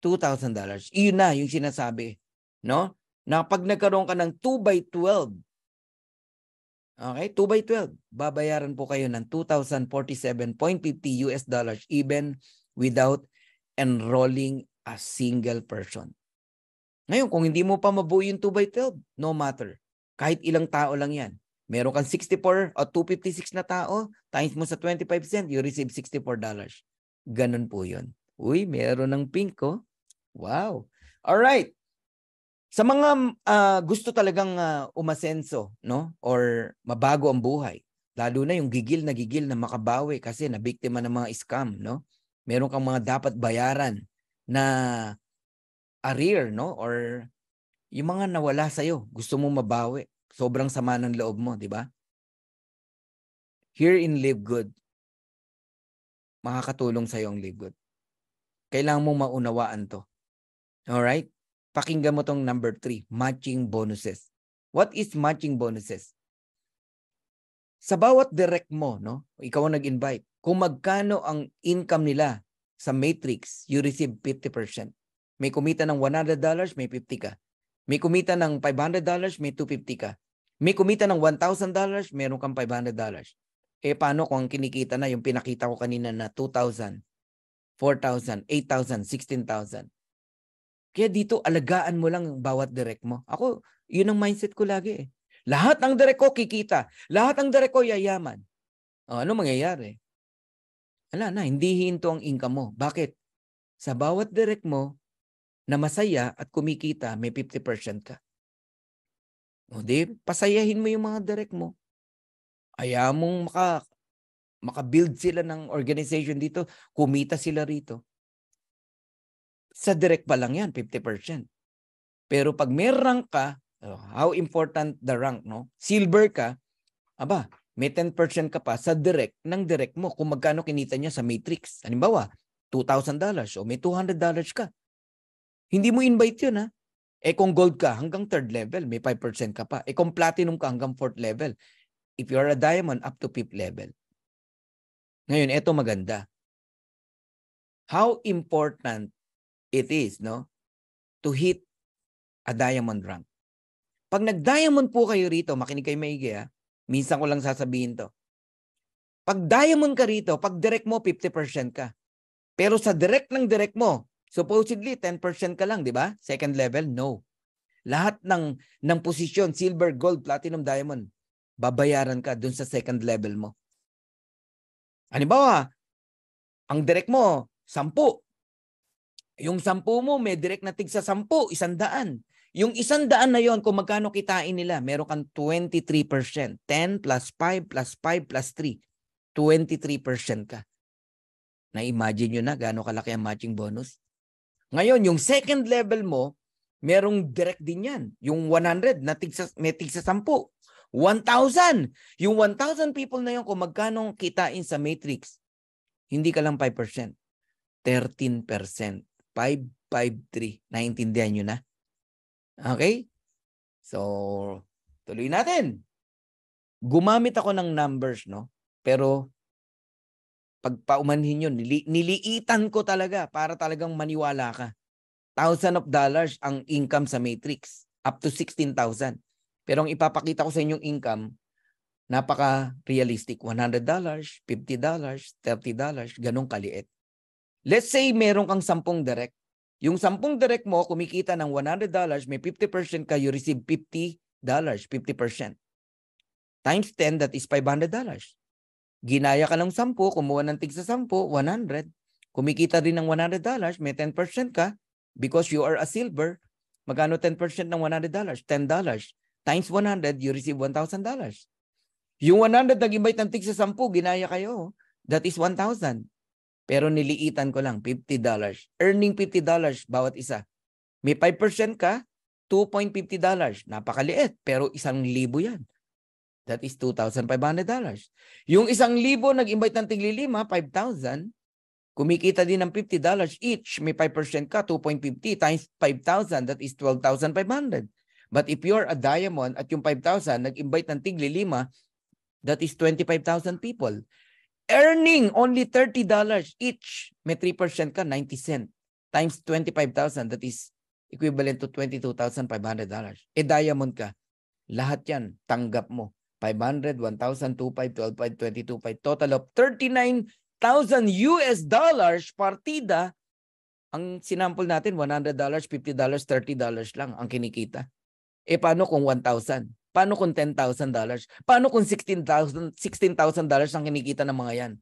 $2,000. Iyon na yung sinasabi. No? Na pag nagkaroon ka ng 2 by 12, okay, 2 by 12, babayaran po kayo ng 2,047.50 US dollars even without enrolling a single person. Ngayon, kung hindi mo pa mabuo yung 2 by 12, no matter. Kahit ilang tao lang yan. Meron kang 64 o 256 na tao, times mo sa 25 cent, you receive $64. Ganun po yun. Uy, meron ng pink ko. Oh. Wow. All right. Sa mga uh, gusto talagang uh, umasenso, no? Or mabago ang buhay, lalo na yung gigil na gigil na makabawi kasi nabiktima ng mga scam, no? Meron kang mga dapat bayaran na arrear, no? Or yung mga nawala sa iyo, gusto mo mabawi. Sobrang sama ng loob mo, di ba? Here in Live Good, makakatulong sa iyo ang Live Good. Kailangan mong maunawaan to. Alright? Pakinggan mo tong number three, matching bonuses. What is matching bonuses? Sa bawat direct mo, no? Ikaw ang nag-invite. Kung magkano ang income nila sa matrix, you receive 50%. May kumita ng $100, may 50 ka. May kumita ng $500, may 250 ka. May kumita ng $1,000, meron kang $500. Eh paano kung kinikita na yung pinakita ko kanina na 2,000, 4,000, 8,000, 16,000? Kaya dito, alagaan mo lang bawat direct mo. Ako, yun ang mindset ko lagi eh. Lahat ng direct ko kikita. Lahat ng direct ko yayaman. O, ano mangyayari? Wala na, hindi hinto ang income mo. Bakit? Sa bawat direct mo na masaya at kumikita, may 50% ka. O di, pasayahin mo yung mga direct mo. Ayaw mong maka, maka-build sila ng organization dito, kumita sila rito. Sa direct pa lang yan, 50%. Pero pag may rank ka, oh, how important the rank, no? Silver ka, aba, may 10% ka pa sa direct ng direct mo kung magkano kinita niya sa matrix. Halimbawa, $2,000 o may $200 ka. Hindi mo invite yun ha. Eh kung gold ka hanggang third level, may 5% ka pa. Eh kung platinum ka hanggang fourth level. If you are a diamond, up to fifth level. Ngayon, eto maganda. How important it is, no? to hit a diamond rank. Pag nag-diamond po kayo rito, makinig kayo maigi ha. Minsan ko lang sasabihin to. Pag diamond ka rito, pag direct mo, 50% ka. Pero sa direct ng direct mo, supposedly 10% ka lang, di ba? Second level, no. Lahat ng, ng posisyon, silver, gold, platinum, diamond, babayaran ka dun sa second level mo. Halimbawa, ang direct mo, 10. Yung 10 mo, may direct na tig sa 10, isandaan. Yung isang daan na yon kung magkano kitain nila, meron kang 23%. 10 plus 5 plus 5 plus 3. 23% ka. Na-imagine nyo na gaano kalaki ang matching bonus? Ngayon, yung second level mo, merong direct din yan. Yung 100, na tigsa, may tigsa 10. 1,000. Yung 1,000 people na yon kung magkano kitain sa matrix, hindi ka lang 5%. 13%. 5, 5, 3. Naintindihan nyo na? Okay? So, tuloy natin. Gumamit ako ng numbers, no? Pero, pagpaumanhin yun, nili- niliitan ko talaga para talagang maniwala ka. Thousand of dollars ang income sa Matrix. Up to 16,000. Pero ang ipapakita ko sa inyong income, napaka-realistic. $100, $50, $30, ganong kaliit. Let's say meron kang 10 direct. Yung 10 direct mo, kumikita ng $100, may 50% ka, you receive $50, 50%. Times 10, that is $500. Ginaya ka ng 10, kumuha ng tig sa 10, 100. Kumikita rin ng $100, may 10% ka, because you are a silver, magkano 10% ng $100? $10. Times 100, you receive $1,000. Yung 100 nag-invite ng tig sa 10, ginaya kayo, that is 1,000. Pero niliitan ko lang, $50. Earning $50 bawat isa. May 5% ka, $2.50. Napakaliit, pero isang libo yan. That is $2,500. Yung isang libo nag-invite ng tiglilima, 5,000. Kumikita din ng $50 each. May 5% ka, 2.50 times 5,000. That is 12,500. But if you're a diamond at yung 5,000 nag-invite ng tiglilima, that is 25,000 people earning only $30 each, may 3% ka, 90 cent, times 25,000, that is equivalent to $22,500. E diamond ka, lahat yan, tanggap mo. 500, 1,000, 2,500, 12,500, 22,500, total of 39,000 US dollars partida. Ang sinampol natin, $100, $50, $30 lang ang kinikita. E paano kung 1,000? Paano kung $10,000? Paano kung $16,000 $16,000 ang kinikita ng mga yan?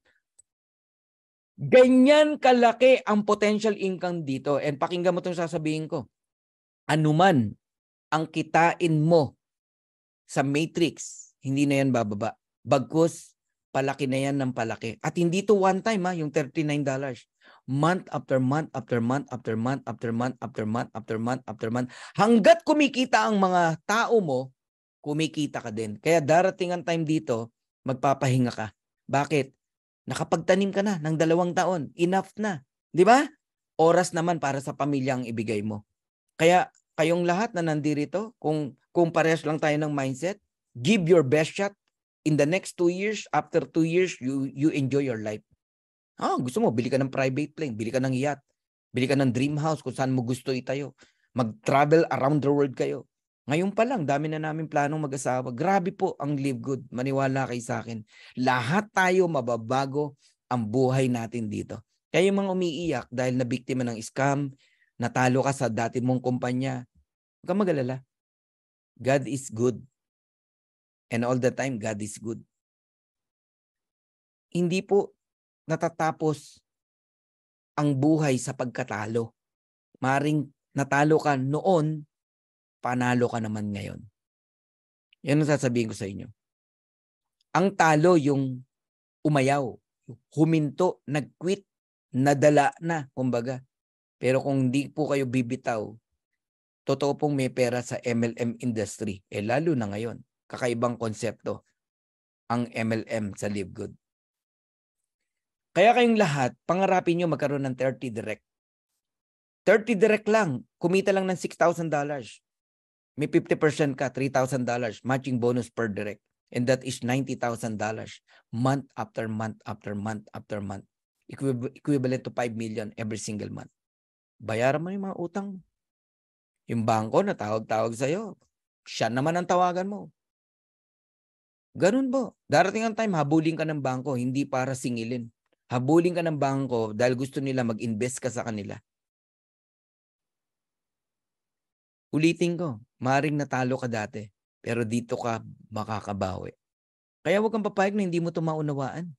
Ganyan kalaki ang potential income dito. And pakinggan mo itong sasabihin ko. Anuman ang kitain mo sa matrix, hindi na yan bababa. Bagkus, palaki na yan ng palaki. At hindi to one time ha, yung $39. Month after month after month after month after month after month after month after month. Hanggat kumikita ang mga tao mo, kumikita ka din. Kaya darating ang time dito, magpapahinga ka. Bakit? Nakapagtanim ka na ng dalawang taon. Enough na. Di ba? Oras naman para sa pamilya ang ibigay mo. Kaya kayong lahat na nandirito, kung, kung parehas lang tayo ng mindset, give your best shot. In the next two years, after two years, you, you enjoy your life. Ah, gusto mo, bili ka ng private plane, bili ka ng yacht, bili ka ng dream house kung saan mo gusto itayo. Mag-travel around the world kayo. Ngayon pa lang, dami na namin planong mag-asawa. Grabe po ang live good. Maniwala kay sa akin. Lahat tayo mababago ang buhay natin dito. Kaya mga umiiyak dahil na biktima ng scam, natalo ka sa dati mong kumpanya, huwag kang magalala. God is good. And all the time, God is good. Hindi po natatapos ang buhay sa pagkatalo. Maring natalo ka noon, panalo ka naman ngayon. Yan ang sasabihin ko sa inyo. Ang talo yung umayaw, huminto, nag-quit, nadala na, kumbaga. Pero kung hindi po kayo bibitaw, totoo pong may pera sa MLM industry. Eh lalo na ngayon, kakaibang konsepto ang MLM sa Live Good. Kaya kayong lahat, pangarapin nyo magkaroon ng 30 direct. 30 direct lang, kumita lang ng $6,000 may 50% ka, $3,000 matching bonus per direct. And that is $90,000 month after month after month after month. Equiv- equivalent to 5 million every single month. Bayaran mo yung mga utang Yung bangko na tawag-tawag sa'yo, siya naman ang tawagan mo. Ganun po. Darating ang time, habulin ka ng bangko, hindi para singilin. Habulin ka ng bangko dahil gusto nila mag-invest ka sa kanila. Ulitin ko, maring natalo ka dati, pero dito ka makakabawi. Kaya huwag kang papayag na hindi mo ito maunawaan.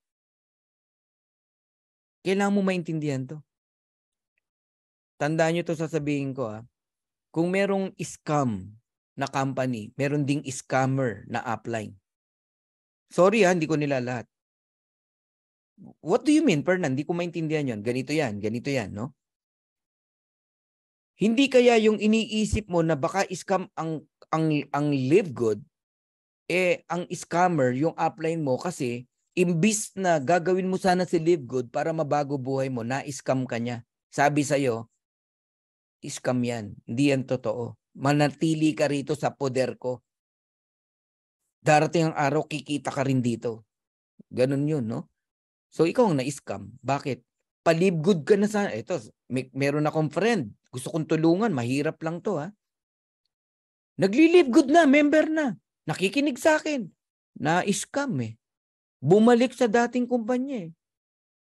Kailangan mo maintindihan to. Tandaan nyo to sasabihin ko ah. Kung merong scam na company, meron ding scammer na upline. Sorry ha, hindi ko nila lahat. What do you mean, Fernan? Hindi ko maintindihan yon. Ganito yan, ganito yan, no? Hindi kaya yung iniisip mo na baka scam ang ang ang live good eh ang scammer yung upline mo kasi imbis na gagawin mo sana si live good para mabago buhay mo na scam ka niya. Sabi sa iyo, scam yan. Hindi yan totoo. Manatili ka rito sa poder ko. Darating ang araw, kikita ka rin dito. Ganun yun, no? So, ikaw ang na-scam. Bakit? Palib good ka na sa... Ito, may, meron akong friend. Gusto kong tulungan. Mahirap lang to, ha? Nagli-live good na. Member na. Nakikinig sa akin. Na-scam, eh. Bumalik sa dating kumpanya, eh.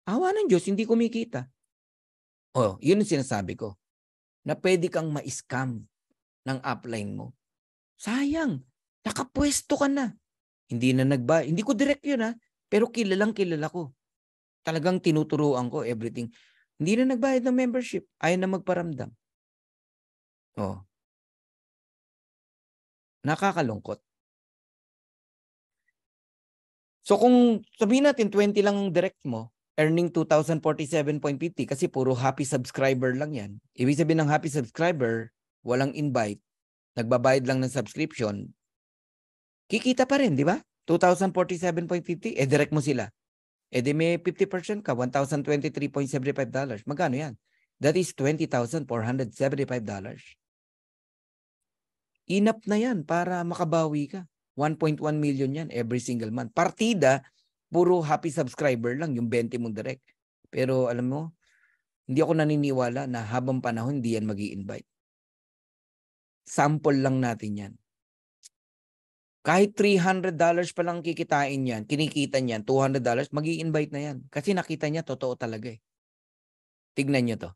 Awa ng Diyos, hindi kumikita. Oh, yun ang sinasabi ko na pwede kang ma-scam ng upline mo. Sayang, nakapwesto ka na. Hindi na nagba, hindi ko direct yun ha, pero kilalang kilala ko. Talagang tinuturuan ko everything. Hindi na nagbayad ng membership, ayaw na magparamdam. Oh. Nakakalungkot. So kung sabihin natin 20 lang ang direct mo, earning 2,047.50 kasi puro happy subscriber lang yan. Ibig sabihin ng happy subscriber, walang invite, nagbabayad lang ng subscription, kikita pa rin, di ba? 2,047.50, eh direct mo sila. Eh di may 50% ka, $1,023.75. Magkano yan? That is $20,475. Inap na yan para makabawi ka. 1.1 million yan every single month. Partida, puro happy subscriber lang, yung 20 mong direct. Pero alam mo, hindi ako naniniwala na habang panahon hindi yan mag invite Sample lang natin yan. Kahit $300 pa lang kikitain yan, kinikita niyan, $200, mag invite na yan. Kasi nakita niya, totoo talaga eh. Tignan niyo to.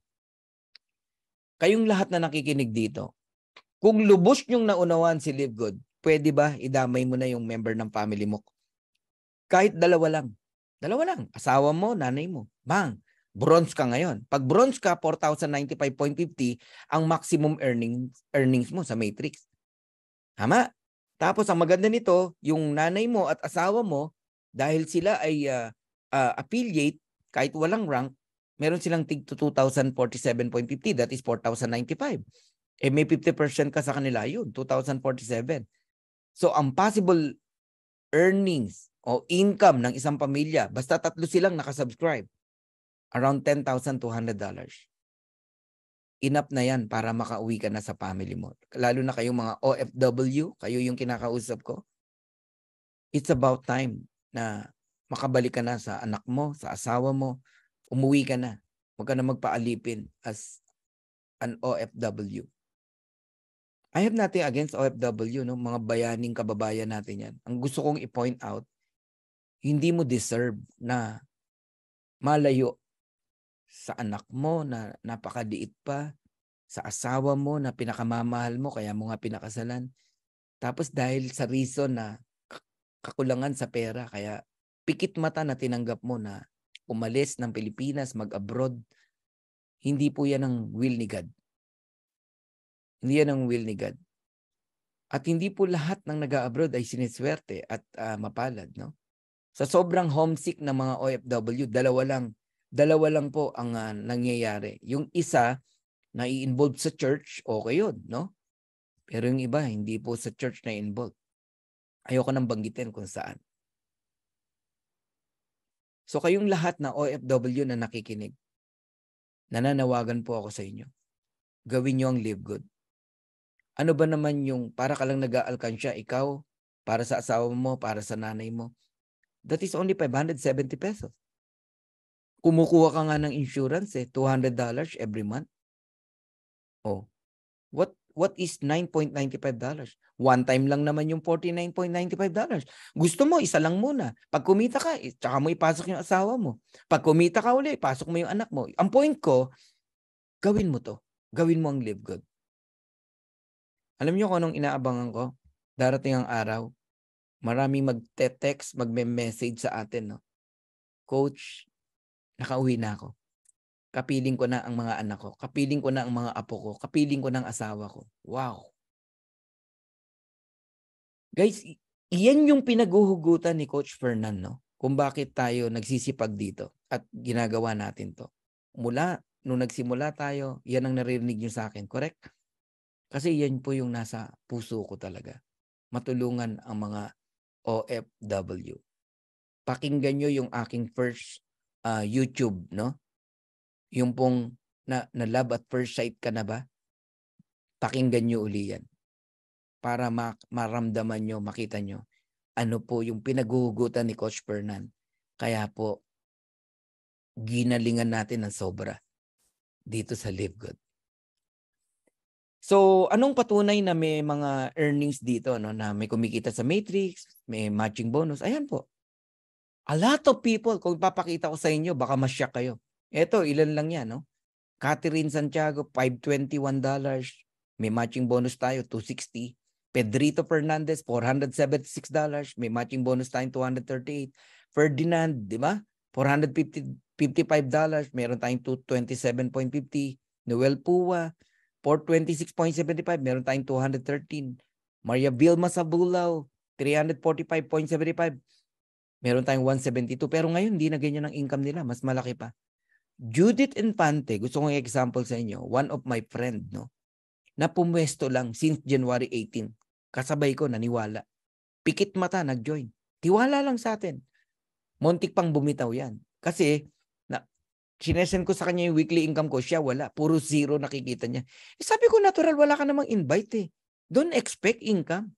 Kayong lahat na nakikinig dito, kung lubos nyong naunawaan si Live Good, pwede ba idamay mo na yung member ng family mo? Kahit dalawa lang. Dalawa lang. Asawa mo, nanay mo. Bang, bronze ka ngayon. Pag bronze ka, 4,095.50 ang maximum earnings, earnings mo sa matrix. Tama? Tapos ang maganda nito, yung nanay mo at asawa mo, dahil sila ay uh, uh, affiliate, kahit walang rank, meron silang tig to 2,047.50. That is 4,095. Eh may 50% ka sa kanila yun, 2,047. So ang possible earnings o income ng isang pamilya, basta tatlo silang nakasubscribe, around $10,200. Enough na yan para makauwi ka na sa family mo. Lalo na kayong mga OFW, kayo yung kinakausap ko. It's about time na makabalik ka na sa anak mo, sa asawa mo, umuwi ka na. Huwag ka na magpaalipin as an OFW. I have nothing against OFW, no? mga bayaning kababayan natin yan. Ang gusto kong i-point out, hindi mo deserve na malayo sa anak mo na napakadiit pa, sa asawa mo na pinakamamahal mo kaya mo nga pinakasalan. Tapos dahil sa reason na kakulangan sa pera kaya pikit mata na tinanggap mo na umalis ng Pilipinas, mag-abroad. Hindi po yan ang will ni God. Hindi yan ang will ni God. At hindi po lahat ng nag-abroad ay siniswerte at uh, mapalad, no? Sa sobrang homesick ng mga OFW, dalawa lang, dalawa lang po ang uh, nangyayari. Yung isa, na i-involve sa church, okay yun, no? Pero yung iba, hindi po sa church na involved. Ayoko nang banggitin kung saan. So kayong lahat na OFW na nakikinig, nananawagan po ako sa inyo. Gawin nyo ang live good. Ano ba naman yung para ka lang nag-aalkansya, ikaw, para sa asawa mo, para sa nanay mo, that is only 570 pesos. Kumukuha ka nga ng insurance eh, $200 every month. Oh. What what is $9.95? One time lang naman yung $49.95. Gusto mo, isa lang muna. Pag kumita ka, eh, tsaka mo ipasok yung asawa mo. Pag kumita ka uli, pasok mo yung anak mo. Ang point ko, gawin mo to. Gawin mo ang live good. Alam niyo kung anong inaabangan ko? Darating ang araw, maraming magte-text, magme-message sa atin. No? Coach, nakauwi na ako. Kapiling ko na ang mga anak ko. Kapiling ko na ang mga apo ko. Kapiling ko na ang asawa ko. Wow. Guys, iyan yung pinaguhugutan ni Coach Fernan, no? Kung bakit tayo nagsisipag dito at ginagawa natin to. Mula nung nagsimula tayo, yan ang naririnig nyo sa akin, correct? Kasi yan po yung nasa puso ko talaga. Matulungan ang mga OFW. Pakinggan nyo yung aking first uh, YouTube, no? Yung pong na, na love at first sight ka na ba? Pakinggan nyo uli yan. Para ma- maramdaman nyo, makita nyo, ano po yung pinaguhugutan ni Coach Fernan. Kaya po, ginalingan natin ng sobra dito sa Live Good. So, anong patunay na may mga earnings dito no na may kumikita sa Matrix, may matching bonus? Ayan po. A lot of people, kung papakita ko sa inyo, baka ma-shock kayo. Ito, ilan lang yan, no? Catherine Santiago, $521. May matching bonus tayo, 260. Pedrito Fernandez, $476. May matching bonus tayo, 238. Ferdinand, di ba? $455. Meron tayong 227.50. Noel Pua, 426.75. Meron tayong 213. Maria Vilma Sabulaw, 345.75. Meron tayong 172. Pero ngayon, hindi na ganyan ang income nila. Mas malaki pa. Judith Infante, gusto kong example sa inyo, one of my friend, no, na pumwesto lang since January 18. Kasabay ko, naniwala. Pikit mata, nag-join. Tiwala lang sa atin. Montik pang bumitaw yan. Kasi, na, sinesen ko sa kanya yung weekly income ko, siya wala. Puro zero nakikita niya. Eh, sabi ko, natural, wala ka namang invite eh. Don't expect income.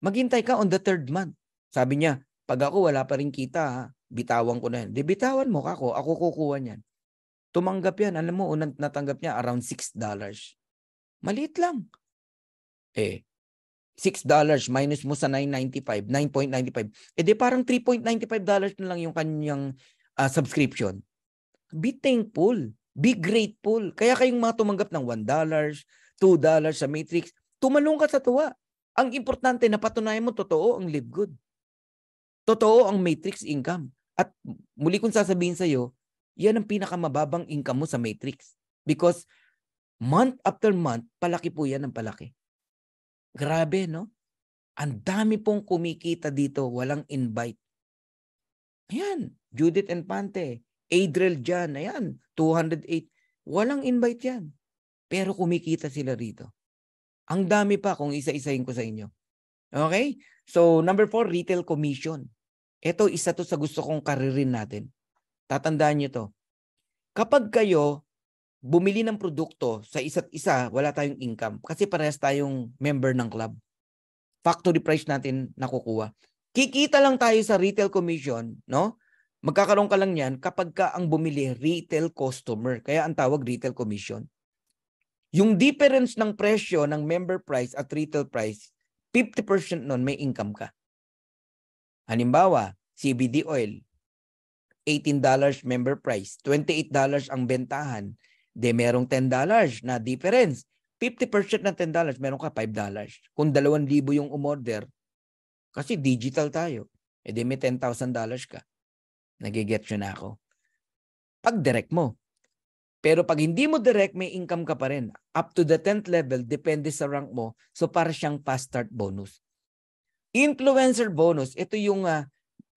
Maghintay ka on the third month. Sabi niya, pag ako wala pa rin kita, ha, bitawan ko na yan. Di bitawan mo kako, ako kukuha niyan. Tumanggap yan. Alam mo, unang natanggap niya around $6. Maliit lang. Eh, $6 minus mo sa 9.95, 9.95. Eh di parang $3.95 na lang yung kanyang uh, subscription. Be thankful. Be grateful. Kaya kayong mga tumanggap ng $1, $2 sa Matrix, tumalong ka sa tuwa. Ang importante na patunayan mo totoo ang live good. Totoo ang Matrix income. At muli kong sasabihin sa iyo, yan ang pinakamababang income mo sa Matrix. Because month after month, palaki po yan ng palaki. Grabe, no? Ang dami pong kumikita dito, walang invite. Ayan, Judith Infante, Adriel Jan, ayan, 208. Walang invite yan. Pero kumikita sila rito. Ang dami pa kung isa-isahin ko sa inyo. Okay? So, number four, retail commission. Ito, isa to sa gusto kong karirin natin. Tatandaan nyo to. Kapag kayo bumili ng produkto sa isa't isa, wala tayong income kasi parehas tayong member ng club. Factory price natin nakukuha. Kikita lang tayo sa retail commission, no? Magkakaroon ka lang yan kapag ka ang bumili retail customer. Kaya ang tawag retail commission. Yung difference ng presyo ng member price at retail price, 50% nun may income ka. Halimbawa, CBD oil, $18 member price, $28 ang bentahan, de merong $10 na difference. 50% ng $10, meron ka $5. Kung 2,000 yung umorder, kasi digital tayo, eh may $10,000 ka. Nagiget yun na ako. Pag direct mo. Pero pag hindi mo direct, may income ka pa rin. Up to the 10th level, depende sa rank mo. So para siyang fast start bonus. Influencer bonus, ito yung uh,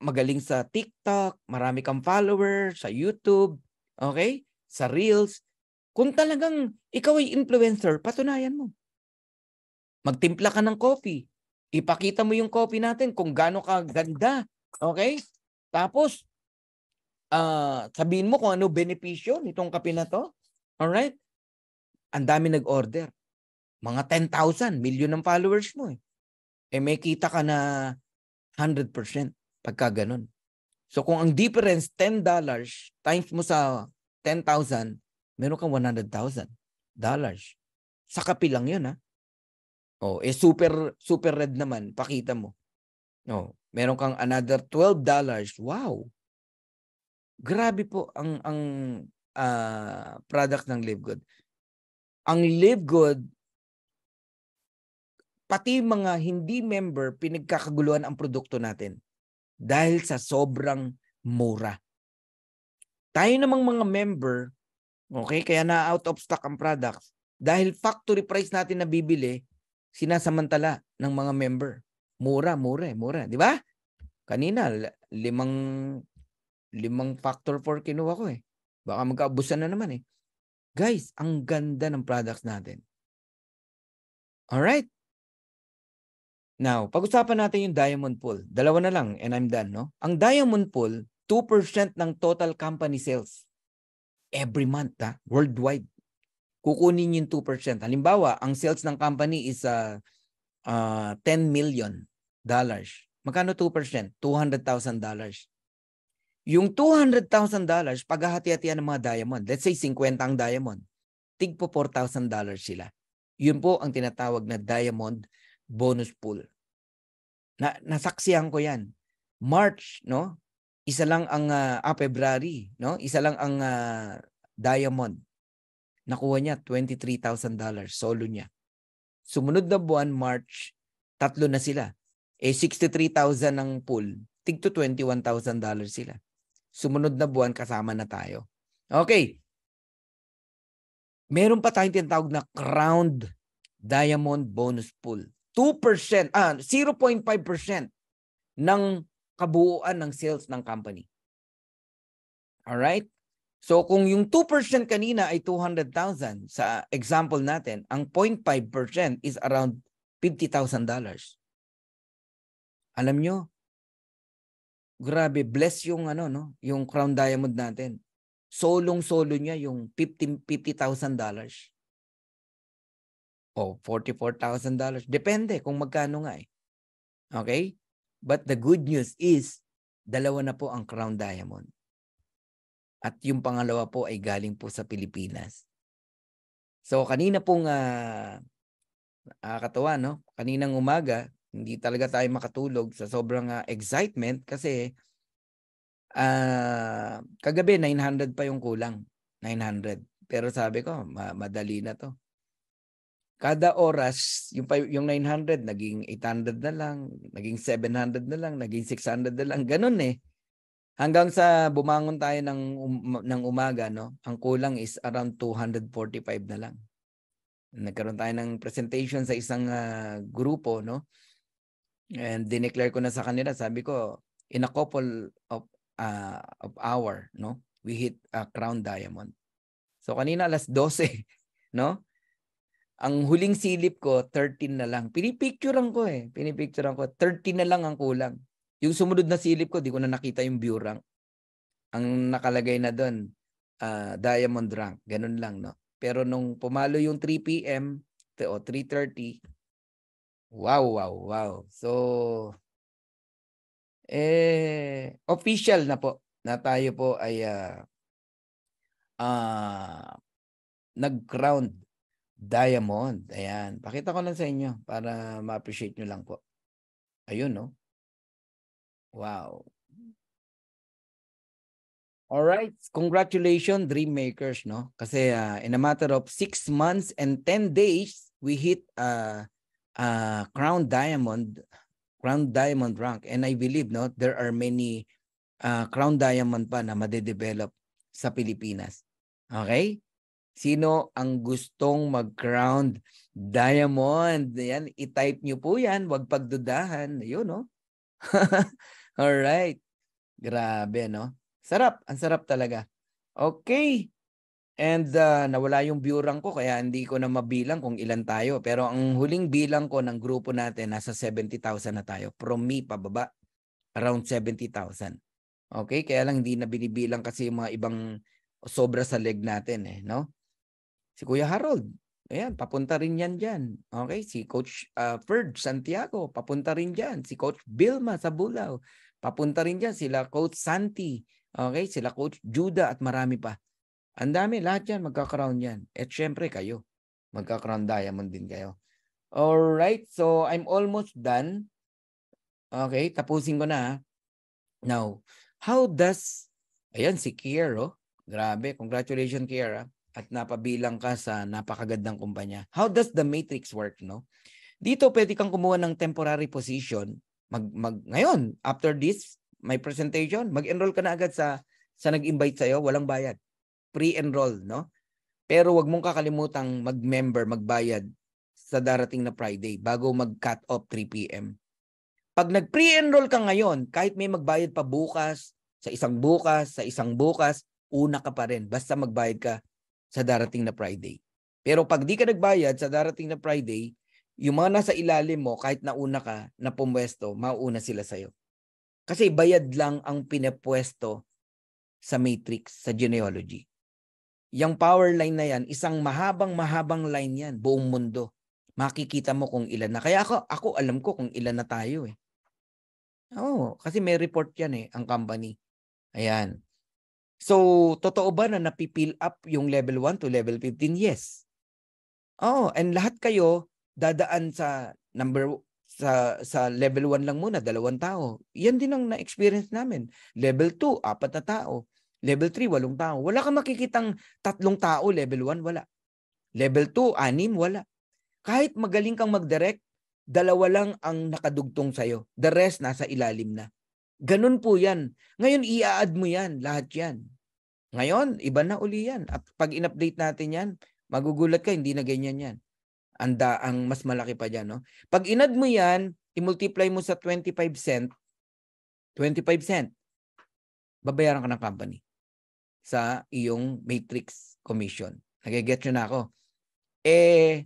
magaling sa TikTok, marami kang follower sa YouTube, okay? Sa Reels. Kung talagang ikaw ay influencer, patunayan mo. Magtimpla ka ng coffee. Ipakita mo yung coffee natin kung gaano ka ganda. Okay? Tapos, uh, sabihin mo kung ano benepisyo nitong kape na to. Alright? Ang dami nag-order. Mga 10,000, million ng followers mo eh. Eh may kita ka na 100% pagka ganun. So kung ang difference $10 times mo sa 10,000, meron kang $100,000 dollars. Sa kapi lang 'yun ha. Oh, eh super super red naman, pakita mo. Oh, meron kang another $12. Wow. Grabe po ang ang uh, product ng Live Good. Ang Live Good pati mga hindi member pinagkakaguluhan ang produkto natin dahil sa sobrang mura. Tayo namang mga member, okay, kaya na out of stock ang products dahil factory price natin na bibili, sinasamantala ng mga member. Mura, mura, eh, mura, di ba? Kanina limang limang factor for kinuha ko eh. Baka magkaabusan na naman eh. Guys, ang ganda ng products natin. All right? Now, pag-usapan natin yung diamond pool. Dalawa na lang and I'm done, no? Ang diamond pool, 2% ng total company sales every month, ha? worldwide. Kukunin yung 2%. Halimbawa, ang sales ng company is uh, uh, 10 million dollars. Magkano 2%? $200,000. Yung $200,000, paghahati-hatian ng mga diamond, let's say 50 ang diamond, tig po $4,000 sila. Yun po ang tinatawag na diamond bonus pool. Na, nasaksihan ko yan. March, no? Isa lang ang uh, ah, February, no? Isa lang ang uh, diamond. Nakuha niya $23,000 solo niya. Sumunod na buwan, March, tatlo na sila. Eh, 63,000 ang pool. Tig to $21,000 sila. Sumunod na buwan, kasama na tayo. Okay. Meron pa tayong tinatawag na crowned diamond bonus pool. 2%, ah, 0.5% ng kabuuan ng sales ng company. All right? So kung yung 2% kanina ay 200,000 sa example natin, ang 0.5% is around $50,000. Alam nyo, grabe, bless yung ano no, yung crown diamond natin. Solong-solo niya yung $50,000. $50, o $44,000. Depende kung magkano nga eh. Okay? But the good news is, dalawa na po ang crown diamond. At yung pangalawa po ay galing po sa Pilipinas. So kanina pong uh, nakakatawa, no? Kaninang umaga, hindi talaga tayo makatulog sa sobrang uh, excitement kasi uh, kagabi 900 pa yung kulang. 900. Pero sabi ko, ma- madali na to. Kada oras, yung, yung 900, naging 800 na lang, naging 700 na lang, naging 600 na lang. Ganun eh. Hanggang sa bumangon tayo ng um, ng umaga, no? Ang kulang is around 245 na lang. Nagkaroon tayo ng presentation sa isang uh, grupo, no? And dineclare ko na sa kanila, sabi ko, in a couple of uh, of hour, no? We hit a crown diamond. So kanina alas 12, no? Ang huling silip ko 13 na lang. Pinipicturean ko eh. Pinipicturean ko 13 na lang ang kulang. Yung sumunod na silip ko, di ko na nakita yung view rank. Ang nakalagay na doon, uh, diamond rank. Ganun lang, no? Pero nung pumalo yung 3 p.m. o 3.30, wow, wow, wow. So, eh, official na po na tayo po ay uh, uh, nag-crown diamond. Ayan. Pakita ko lang sa inyo para ma-appreciate nyo lang po. Ayun, no? Wow. All right, congratulations dream makers no. Kasi uh, in a matter of 6 months and 10 days we hit uh, uh crown diamond crown diamond rank and I believe no there are many uh, crown diamond pa na madedevelop sa Pilipinas. Okay? Sino ang gustong mag-crown diamond? Yan, i-type nyo po yan. Huwag pagdudahan. Ayun, no? All right. Grabe, no? Sarap. Ang sarap talaga. Okay. And uh, nawala yung view rank ko kaya hindi ko na mabilang kung ilan tayo. Pero ang huling bilang ko ng grupo natin, nasa 70,000 na tayo. From me, pababa, around 70,000. Okay? Kaya lang hindi na binibilang kasi yung mga ibang sobra sa leg natin eh, no? Si Kuya Harold, ayan, papunta rin yan dyan. Okay? Si Coach uh, Ferd Santiago, papunta rin dyan. Si Coach Bilma sa Bulao, papunta rin dyan. Sila Coach Santi, okay? Sila Coach Judah at marami pa. Ang dami, lahat yan, magkakrown yan. At syempre kayo, magkakrown diamond din kayo. Alright, so I'm almost done. Okay, tapusin ko na. Now, how does, ayan si Kier, oh. Grabe, congratulations Kier. At napabilang ka sa napakagandang kumpanya. How does the matrix work, no? Dito pwede kang kumuha ng temporary position. Mag, mag, ngayon, after this, my presentation, mag-enroll ka na agad sa sa nag-invite sa'yo, walang bayad. Pre-enroll, no? Pero wag mong kakalimutang mag-member, magbayad sa darating na Friday bago mag-cut off 3 p.m. Pag nag-pre-enroll ka ngayon, kahit may magbayad pa bukas, sa isang bukas, sa isang bukas, una ka pa rin. Basta magbayad ka sa darating na Friday. Pero pag di ka nagbayad sa darating na Friday, yung mga nasa ilalim mo, kahit nauna ka na pumwesto, mauna sila sa'yo. Kasi bayad lang ang pinapwesto sa matrix, sa genealogy. Yung power line na yan, isang mahabang-mahabang line yan, buong mundo. Makikita mo kung ilan na. Kaya ako, ako alam ko kung ilan na tayo eh. Oo, kasi may report yan eh, ang company. Ayan. So, totoo ba na napipill up yung level 1 to level 15? Yes. Oh, and lahat kayo dadaan sa number sa sa level 1 lang muna, dalawang tao. Yan din ang na-experience namin. Level 2, apat na tao. Level 3, walong tao. Wala kang makikitang tatlong tao, level 1, wala. Level 2, anim, wala. Kahit magaling kang mag-direct, dalawa lang ang nakadugtong sa'yo. The rest nasa ilalim na. Ganun po yan. Ngayon, i-add mo yan, lahat yan. Ngayon, iba na uli yan. At pag in-update natin yan, magugulat ka, hindi na ganyan yan. Anda ang mas malaki pa dyan. No? Pag inad mo yan, i-multiply mo sa 25 cent, 25 cent, babayaran ka ng company sa iyong matrix commission. Nagigets nyo na ako. Eh,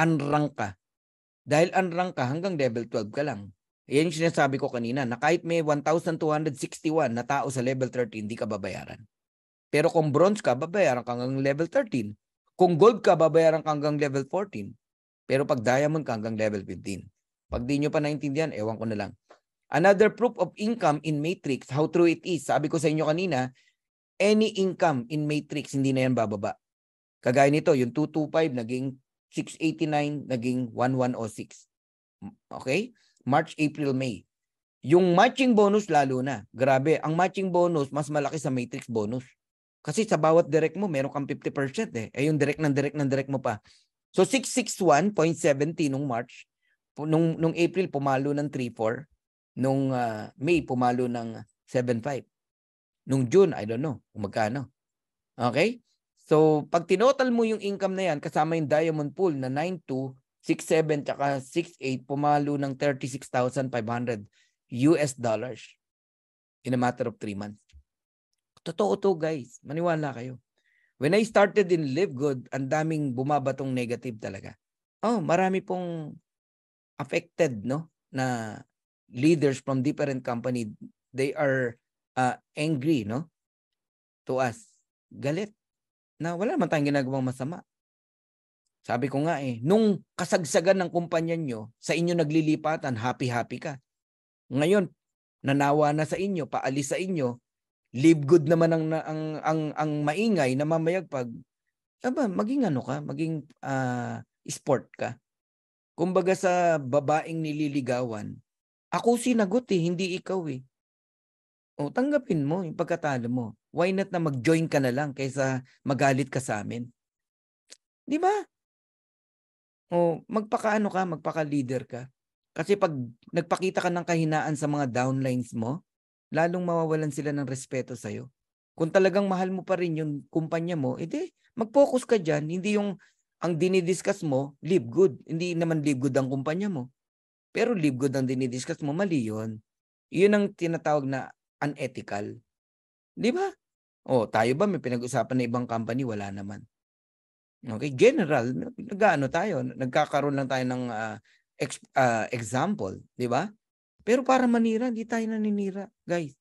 unrank ka dahil unrank ka hanggang level 12 ka lang. Yan yung sinasabi ko kanina na kahit may 1,261 na tao sa level 13, hindi ka babayaran. Pero kung bronze ka, babayaran ka hanggang level 13. Kung gold ka, babayaran ka hanggang level 14. Pero pag diamond ka hanggang level 15. Pag di nyo pa naintindihan, ewan ko na lang. Another proof of income in matrix, how true it is. Sabi ko sa inyo kanina, any income in matrix, hindi na yan bababa. Kagaya nito, yung 225 naging 689 naging 1106. Okay? March, April, May. Yung matching bonus lalo na. Grabe, ang matching bonus mas malaki sa matrix bonus. Kasi sa bawat direct mo, meron kang 50% eh. Eh yung direct ng direct ng direct mo pa. So 661.70 nung March, nung nung April pumalo ng 34, nung uh, May pumalo ng 75. Nung June, I don't know kung magkano. Okay? So, pag tinotal mo yung income na yan, kasama yung diamond pool na 9.2, 6.7, tsaka 6.8, pumalo ng 36,500 US dollars in a matter of 3 months. Totoo to guys. Maniwala kayo. When I started in Live Good, ang daming bumabatong negative talaga. Oh, marami pong affected, no? Na leaders from different company, they are uh, angry, no? To us. Galit na wala naman tayong ginagawang masama. Sabi ko nga eh, nung kasagsagan ng kumpanya nyo, sa inyo naglilipatan, happy-happy ka. Ngayon, nanawa na sa inyo, paalis sa inyo, live good naman ang, ang, ang, ang maingay na mamayagpag, aba, maging ano ka, maging uh, sport ka. Kumbaga sa babaeng nililigawan, ako sinagot eh, hindi ikaw eh. O, tanggapin mo yung pagkatalo mo why not na mag-join ka na lang kaysa magalit ka sa amin? Di ba? O magpakaano ka, magpaka-leader ka. Kasi pag nagpakita ka ng kahinaan sa mga downlines mo, lalong mawawalan sila ng respeto sa'yo. Kung talagang mahal mo pa rin yung kumpanya mo, edi mag-focus ka dyan. Hindi yung ang dinidiscuss mo, live good. Hindi naman live good ang kumpanya mo. Pero live good ang dinidiscuss mo, mali yun. Yun ang tinatawag na unethical. Di ba? Oh, tayo ba may pinag-usapan na ibang company? Wala naman. Okay, general, nag-ano tayo, nagkakaroon lang tayo ng uh, ex- uh, example, di ba? Pero para manira, hindi tayo naninira, guys.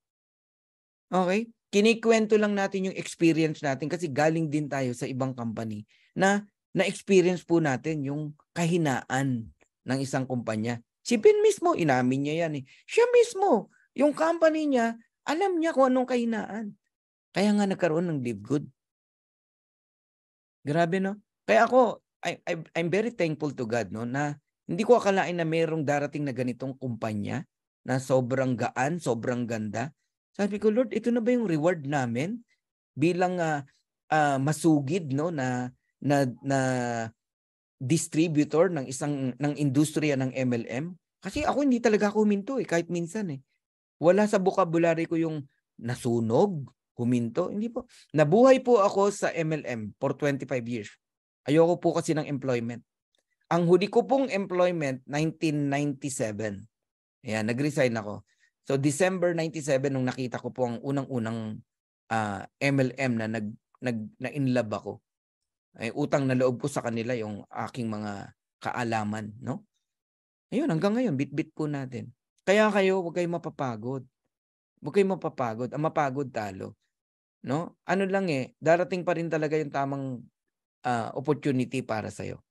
Okay? Kinikwento lang natin yung experience natin kasi galing din tayo sa ibang company na na-experience po natin yung kahinaan ng isang kumpanya. Si Ben mismo, inamin niya yan eh. Siya mismo, yung company niya, alam niya kung anong kahinaan. Kaya nga nagkaroon ng live good. Grabe no? Kaya ako, I, I, I'm very thankful to God no na Hindi ko akalain na mayroong darating na ganitong kumpanya na sobrang gaan, sobrang ganda. Sabi ko, Lord, ito na ba yung reward namin bilang uh, uh, masugid no na na na distributor ng isang ng industriya ng MLM? Kasi ako hindi talaga ako huminto eh, kahit minsan eh. Wala sa vocabulary ko yung nasunog, huminto. Hindi po. Nabuhay po ako sa MLM for 25 years. Ayoko po kasi ng employment. Ang huli ko pong employment, 1997. Ayan, nag-resign ako. So December 97 nung nakita ko po ang unang-unang uh, ah, MLM na nag, nag na in ako. Ay utang na loob ko sa kanila yung aking mga kaalaman, no? Ayun, hanggang ngayon bit-bit po natin. Kaya kayo, huwag kayong mapapagod. Huwag kayong mapapagod. Ang mapagod talo. No? Ano lang eh, darating pa rin talaga yung tamang uh, opportunity para sa'yo.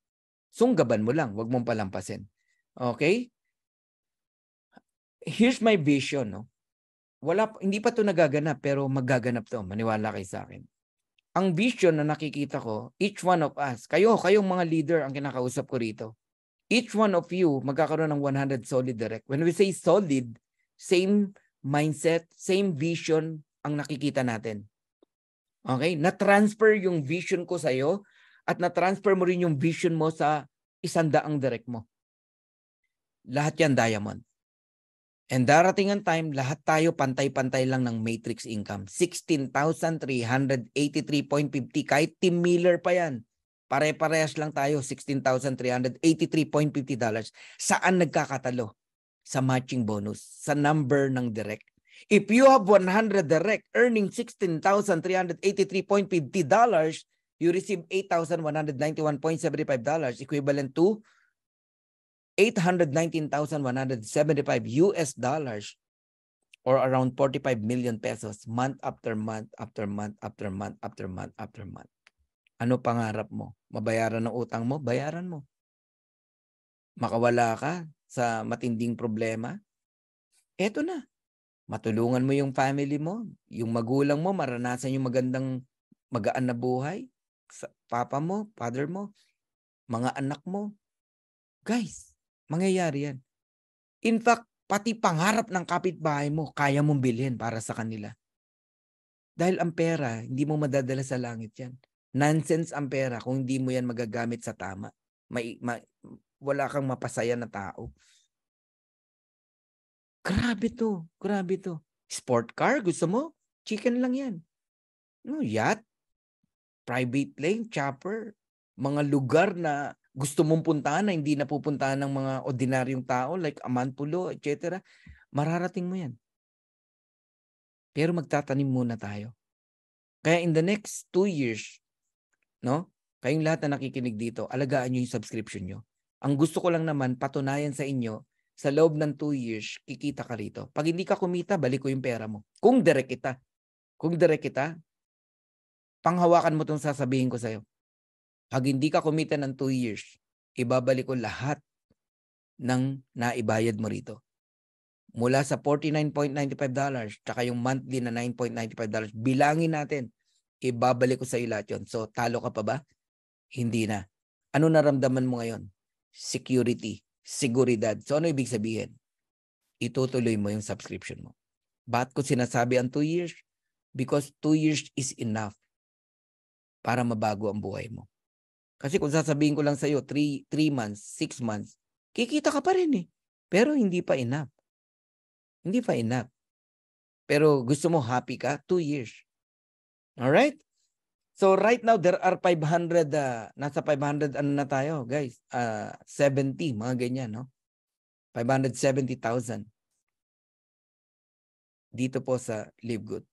Sunggaban mo lang, huwag mong palampasin. Okay? Here's my vision, no? Wala, hindi pa to nagaganap, pero magaganap to. Maniwala kay sa akin. Ang vision na nakikita ko, each one of us, kayo, kayong mga leader ang kinakausap ko rito. Each one of you magkakaroon ng 100 solid direct. When we say solid, same mindset, same vision ang nakikita natin. Okay? Na-transfer yung vision ko sa iyo at na-transfer mo rin yung vision mo sa isang daang direct mo. Lahat yan diamond. And darating ang time, lahat tayo pantay-pantay lang ng matrix income. 16,383.50 kahit Tim Miller pa yan. Pare-parehas lang tayo, $16,383.50 dollars. Saan nagkakatalo? Sa matching bonus, sa number ng direct. If you have 100 direct earning $16,383.50 dollars, you receive $8,191.75 dollars equivalent to 819,175 US dollars or around 45 million pesos month after month after month after month after month after month. Ano pangarap mo? Mabayaran ng utang mo? Bayaran mo. Makawala ka sa matinding problema? Eto na. Matulungan mo yung family mo, yung magulang mo, maranasan yung magandang magaan na buhay. Sa papa mo, father mo, mga anak mo. Guys, Mangyayari yan. In fact, pati pangarap ng kapitbahay mo, kaya mong bilhin para sa kanila. Dahil ang pera, hindi mo madadala sa langit yan. Nonsense ang pera kung hindi mo yan magagamit sa tama. May, ma, wala kang mapasaya na tao. Grabe to. Grabe to. Sport car, gusto mo? Chicken lang yan. No, yacht, private plane, chopper, mga lugar na gusto mong puntahan na hindi napupuntahan ng mga ordinaryong tao like Amanpulo, etc. Mararating mo yan. Pero magtatanim muna tayo. Kaya in the next two years, no? Kayong lahat na nakikinig dito, alagaan nyo yung subscription nyo. Ang gusto ko lang naman, patunayan sa inyo, sa loob ng two years, kikita ka rito. Pag hindi ka kumita, balik ko yung pera mo. Kung direct kita. Kung direct kita, panghawakan mo itong sasabihin ko sa'yo. Pag hindi ka kumita ng 2 years, ibabalik ko lahat ng naibayad mo rito. Mula sa $49.95 tsaka yung monthly na $9.95, bilangin natin. Ibabalik ko sa iyo lahat yun. So, talo ka pa ba? Hindi na. Ano naramdaman mo ngayon? Security, seguridad. So, ano ibig sabihin? Itutuloy mo yung subscription mo. Ba't ko sinasabi ang 2 years? Because 2 years is enough para mabago ang buhay mo. Kasi kung sasabihin ko lang sa iyo 3 3 months, 6 months, kikita ka pa rin eh. Pero hindi pa enough. Hindi pa enough. Pero gusto mo happy ka, 2 years. All right? So right now there are 500 uh, nasa 500 ano na tayo, guys? Uh, 70 mga ganyan, no? 570,000 dito po sa Live Good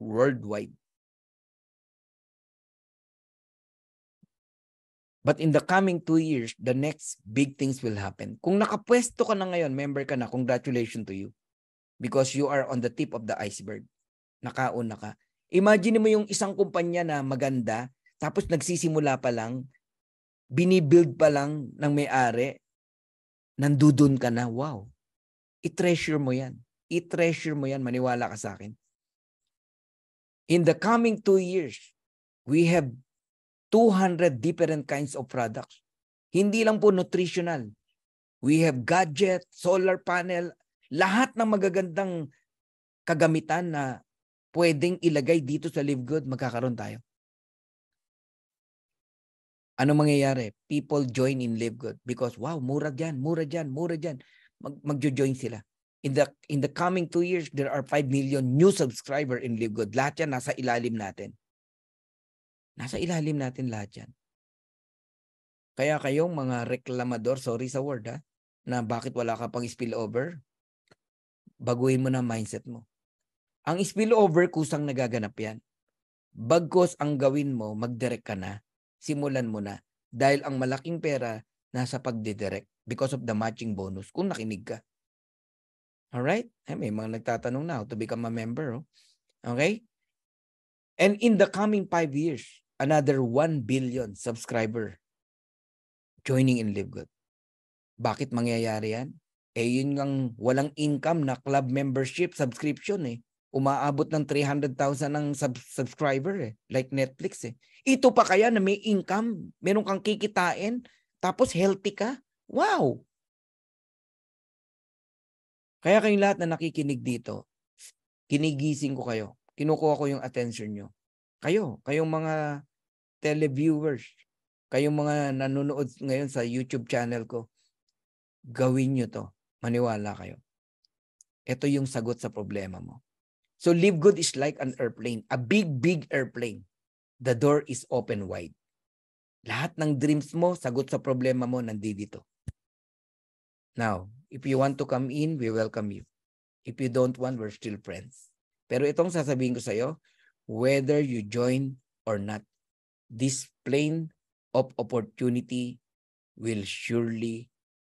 worldwide. But in the coming two years, the next big things will happen. Kung nakapwesto ka na ngayon, member ka na, congratulations to you. Because you are on the tip of the iceberg. Nakauna ka. Imagine mo yung isang kumpanya na maganda, tapos nagsisimula pa lang, binibuild pa lang ng may-ari, nandudun ka na, wow. I-treasure mo yan. I-treasure mo yan, maniwala ka sa akin. In the coming two years, we have 200 different kinds of products. Hindi lang po nutritional. We have gadget, solar panel, lahat ng magagandang kagamitan na pwedeng ilagay dito sa Live Good, magkakaroon tayo. Ano mangyayari? People join in Live Good because wow, mura diyan, mura diyan, mura diyan. Mag magjo-join sila. In the in the coming two years, there are 5 million new subscriber in Live Good. Lahat yan nasa ilalim natin. Nasa ilalim natin lahat yan. Kaya kayong mga reklamador, sorry sa word ha, na bakit wala ka pang spillover, baguhin mo na mindset mo. Ang spillover, kusang nagaganap yan. Bagkos ang gawin mo, mag-direct ka na simulan mo na. Dahil ang malaking pera nasa pagdidirect because of the matching bonus kung nakinig ka. Alright? Ay, may mga nagtatanong na how to become a member. Oh. Okay? And in the coming five years, another 1 billion subscriber joining in Live Good. Bakit mangyayari yan? Eh yun ang walang income na club membership subscription eh umaabot ng 300,000 ng sub- subscriber eh. Like Netflix eh. Ito pa kaya na may income, meron kang kikitain, tapos healthy ka? Wow! Kaya kayong lahat na nakikinig dito, kinigising ko kayo. Kinukuha ko yung attention nyo. Kayo, kayong mga televiewers, kayong mga nanonood ngayon sa YouTube channel ko, gawin nyo to. Maniwala kayo. Ito yung sagot sa problema mo. So live good is like an airplane, a big, big airplane. The door is open wide. Lahat ng dreams mo, sagot sa problema mo, nandito. Now, if you want to come in, we welcome you. If you don't want, we're still friends. Pero itong sasabihin ko sa'yo, whether you join or not, this plane of opportunity will surely,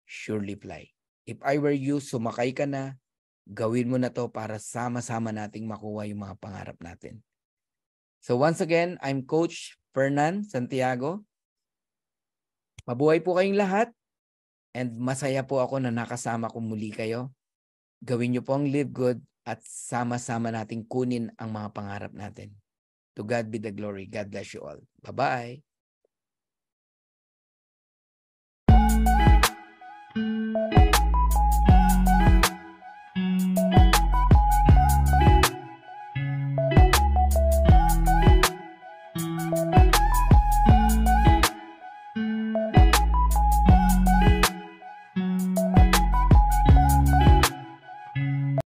surely fly. If I were you, sumakay ka na, gawin mo na to para sama-sama nating makuha yung mga pangarap natin. So once again, I'm Coach Fernan Santiago. Mabuhay po kayong lahat and masaya po ako na nakasama ko muli kayo. Gawin niyo po ang live good at sama-sama nating kunin ang mga pangarap natin. To God be the glory. God bless you all. Bye-bye.